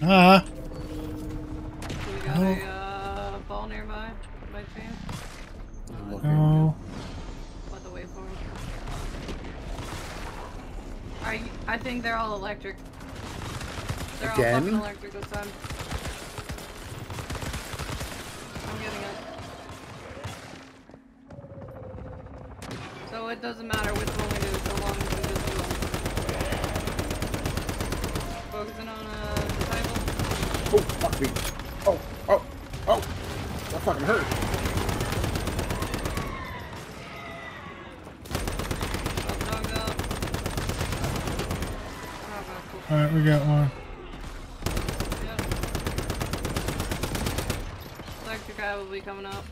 one. Ah, Do we got Oh. a uh, ball nearby by chance? I'm looking. no. What the waveform? Are you, I think they're all electric. They're all Again? fucking electric this time. I'm getting it. So it doesn't matter which one we do, so long as we just do them. Focusing on uh, disciple. Oh, fuck me. Oh, oh, oh. That fucking hurt. Up, dog up. Okay, cool. All right, we got one. Yep. Electric eye will be coming up.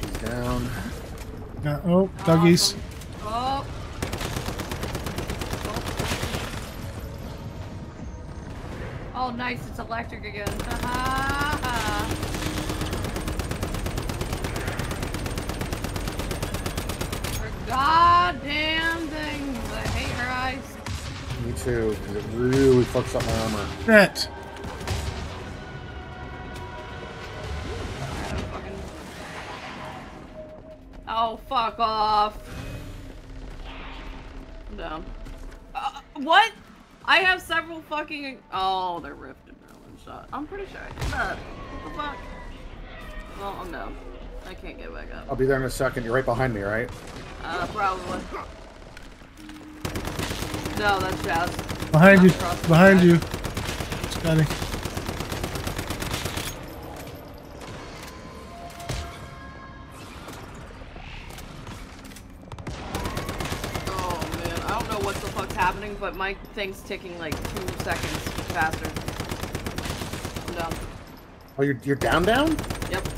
He's down. Got, oh, doggies. Oh. Oh, nice. It's electric again. Ha For goddamn things. I hate her eyes. Me too, 'cause it really fucks up my armor. Shit. Oh, they're ripped and Merlin shot. I'm pretty sure I did that. What the fuck? Well, I'm down. I can't get back I'll be there in a second. You're right behind me, right? Uh, probably. No, that's Jazz. Behind you. Across the Behind you. Scotty. Oh, man. I don't know what the fuck's happening, but my thing's ticking like two seconds faster. Oh, you're, you're down, down? Yep.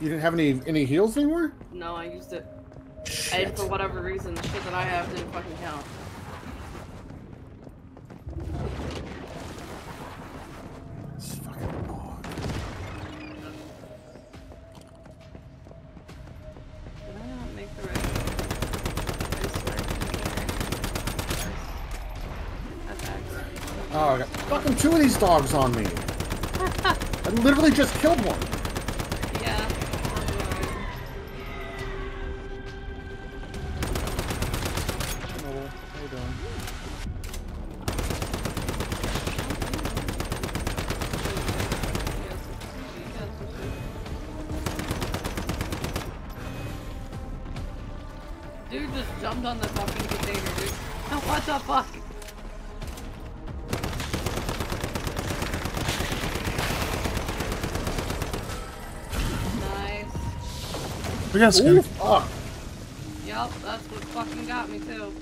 You didn't have any any heals anymore? No, I used it. And for whatever reason, the shit that I have didn't fucking count. It's fucking odd. Did I not make the right? I swear. Oh, I got fucking two of these dogs on me. I literally just killed one. We got Ooh, Scotty. fuck. Yup, that's what fucking got me too.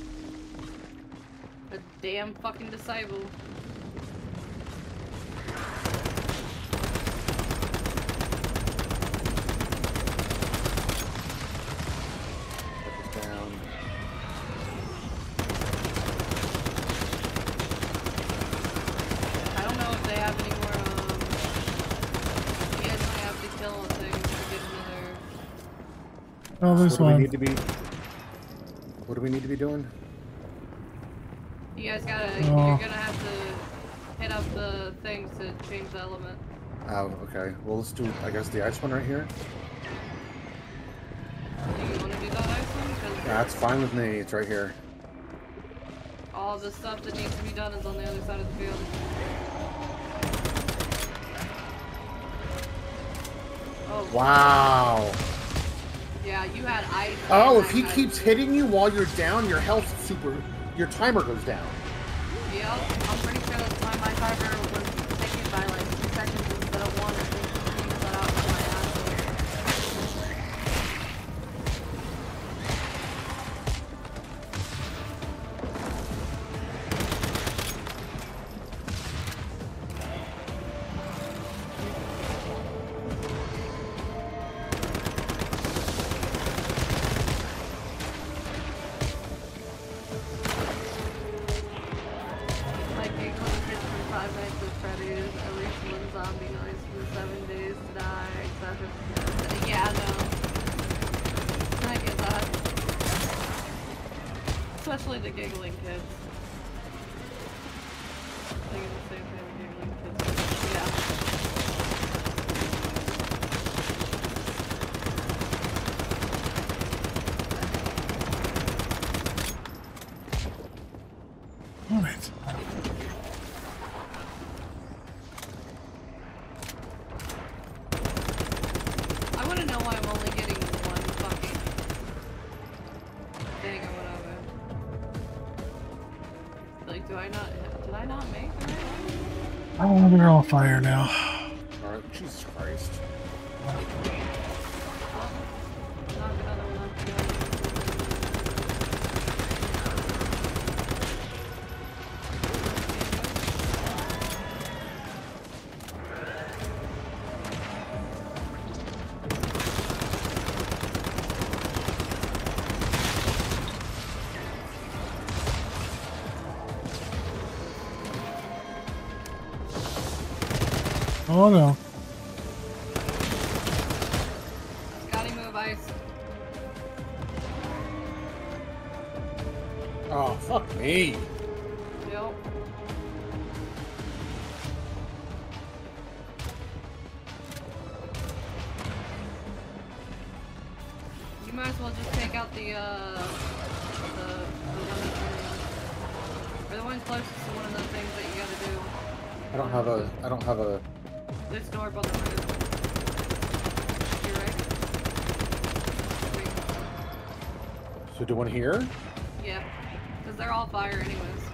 A damn fucking disciple. Down. I don't know if they have any more, um... You guys might have to kill a thing to get another... There's what do we need to be? What do we need to be doing? You guys gotta... Oh. You're gonna have to hit up the things to change the element. Oh, okay. Well, let's do, I guess, the ice one right here. Do you wanna do that, Iceland? Because Yeah, that's fine with me. It's right here. all the stuff that needs to be done is on the other side of the field. Oh, Wow. You had ice. Oh, if he keeps hitting you while you're down, your health super, your timer goes down. Fire now. Might as well just take out the, uh, the, the one or the one closest to one of the things that you gotta do. I don't have a. I don't have a. There's door on the roof. You're right. So do one here. Yeah. Because they're all fire anyways.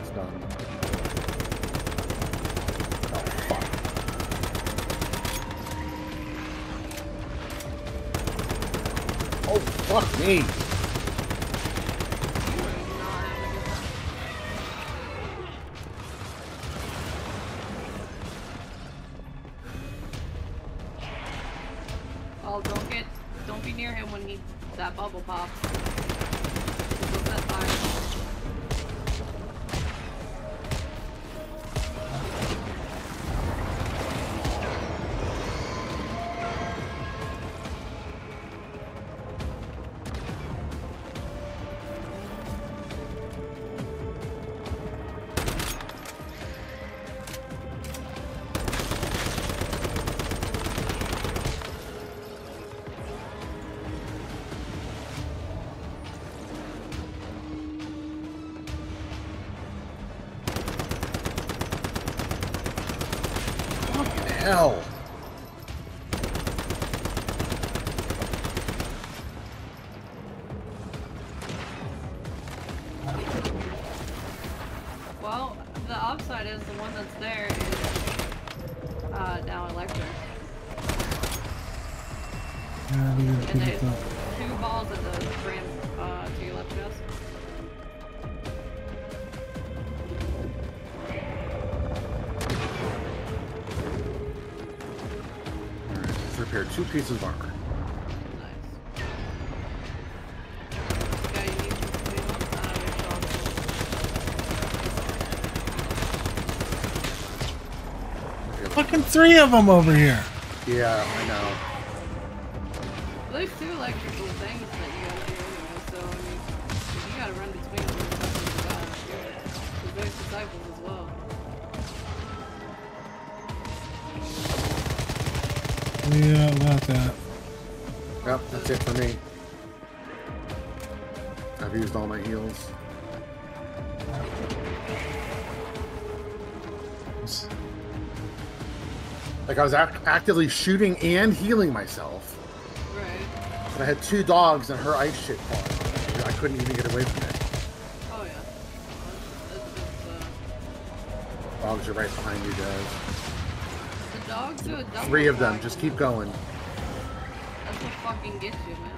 It's done. Fuck me. Pieces of armor. Nice. Yeah, you need to clean up your shop. Fucking three of them over here. Yeah, was act- actively shooting and healing myself, Right. but I had two dogs and her ice shit falling. I couldn't even get away from it. Oh yeah. Well, it's, it's, uh, Dogs are right behind you guys. the dogs do a double Three of them. Just keep going. That's what fucking gets you, man.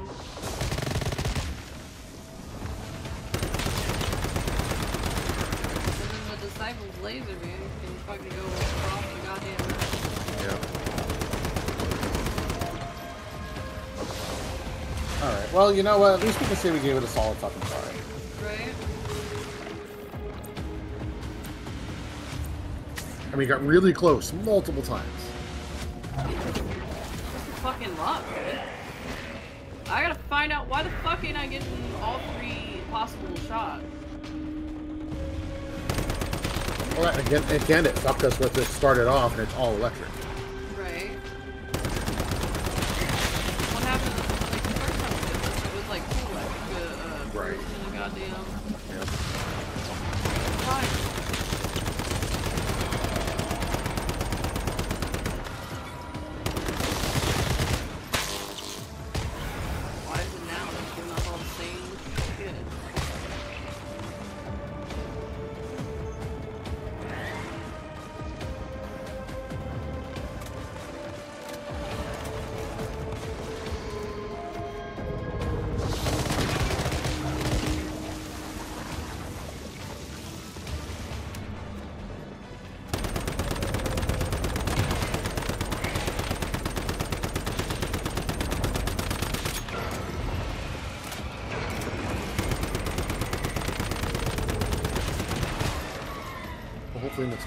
Well, you know what? At least we can say we gave it a solid fucking try. Right? And we got really close multiple times. This is fucking luck, dude. I gotta find out why the fuck ain't I getting all three possible shots? Well, again, again, it fucked us with it started off and it's all electric.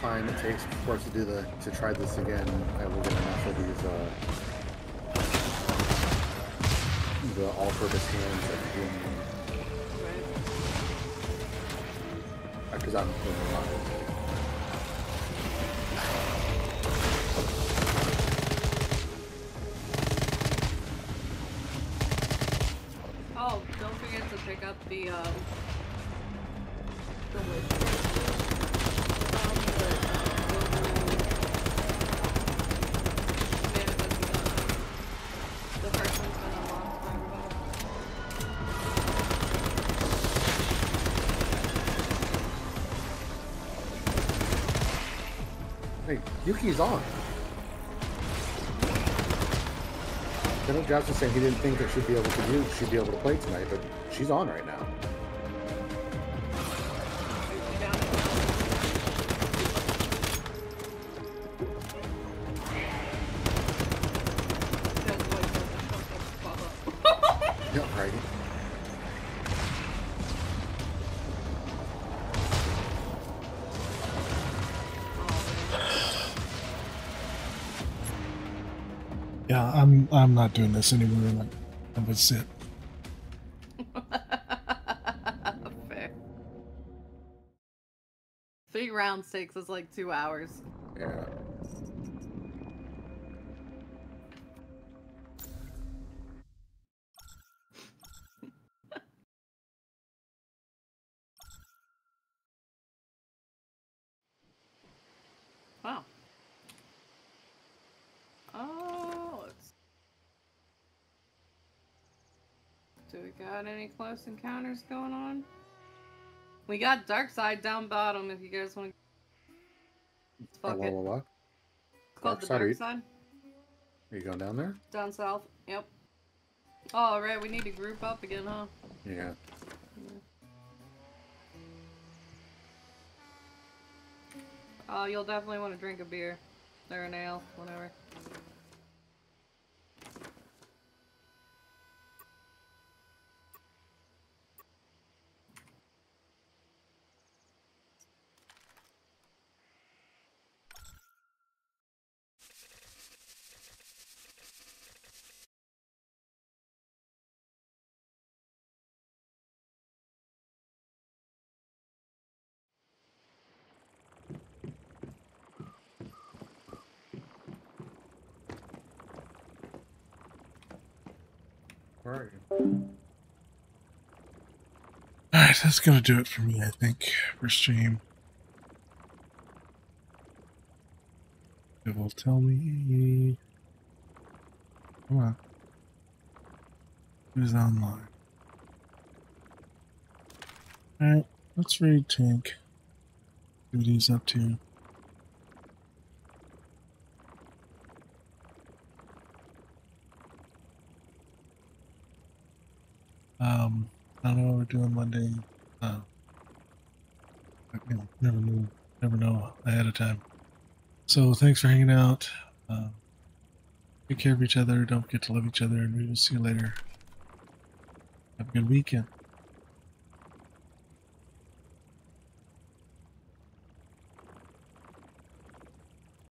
Time it takes for us to do the to try this again, I will get enough of these uh, the all-purpose hands that can Right. because I'm doing a lot of Yuki's on. Josh was saying he didn't think that she'd be able to do she'd be able to play tonight, but she's on right now. Not doing this anymore. Like, I'm gonna sit. Fair. Three rounds takes us like two hours. Yeah. Got any close encounters going on? We got Dark Side down bottom if you guys want to. Oh, Fuck wah, it. It's called the Side, Dark you- Side. Are you going down there? Down south. Yep. Oh, right. We need to group up again, huh? Yeah. Oh, you'll definitely want to drink a beer. Or an ale, whatever. Where are you? All right, that's gonna do it for me. I think for stream. It will tell me. Come on. Who's online? Alright, let's read Tank. See what he's up to. Um, I don't know what we're doing Monday. Uh, know, never knew, never know ahead of time. So thanks for hanging out. Uh, take care of each other. Don't forget to love each other, and we will see you later. Have a good weekend.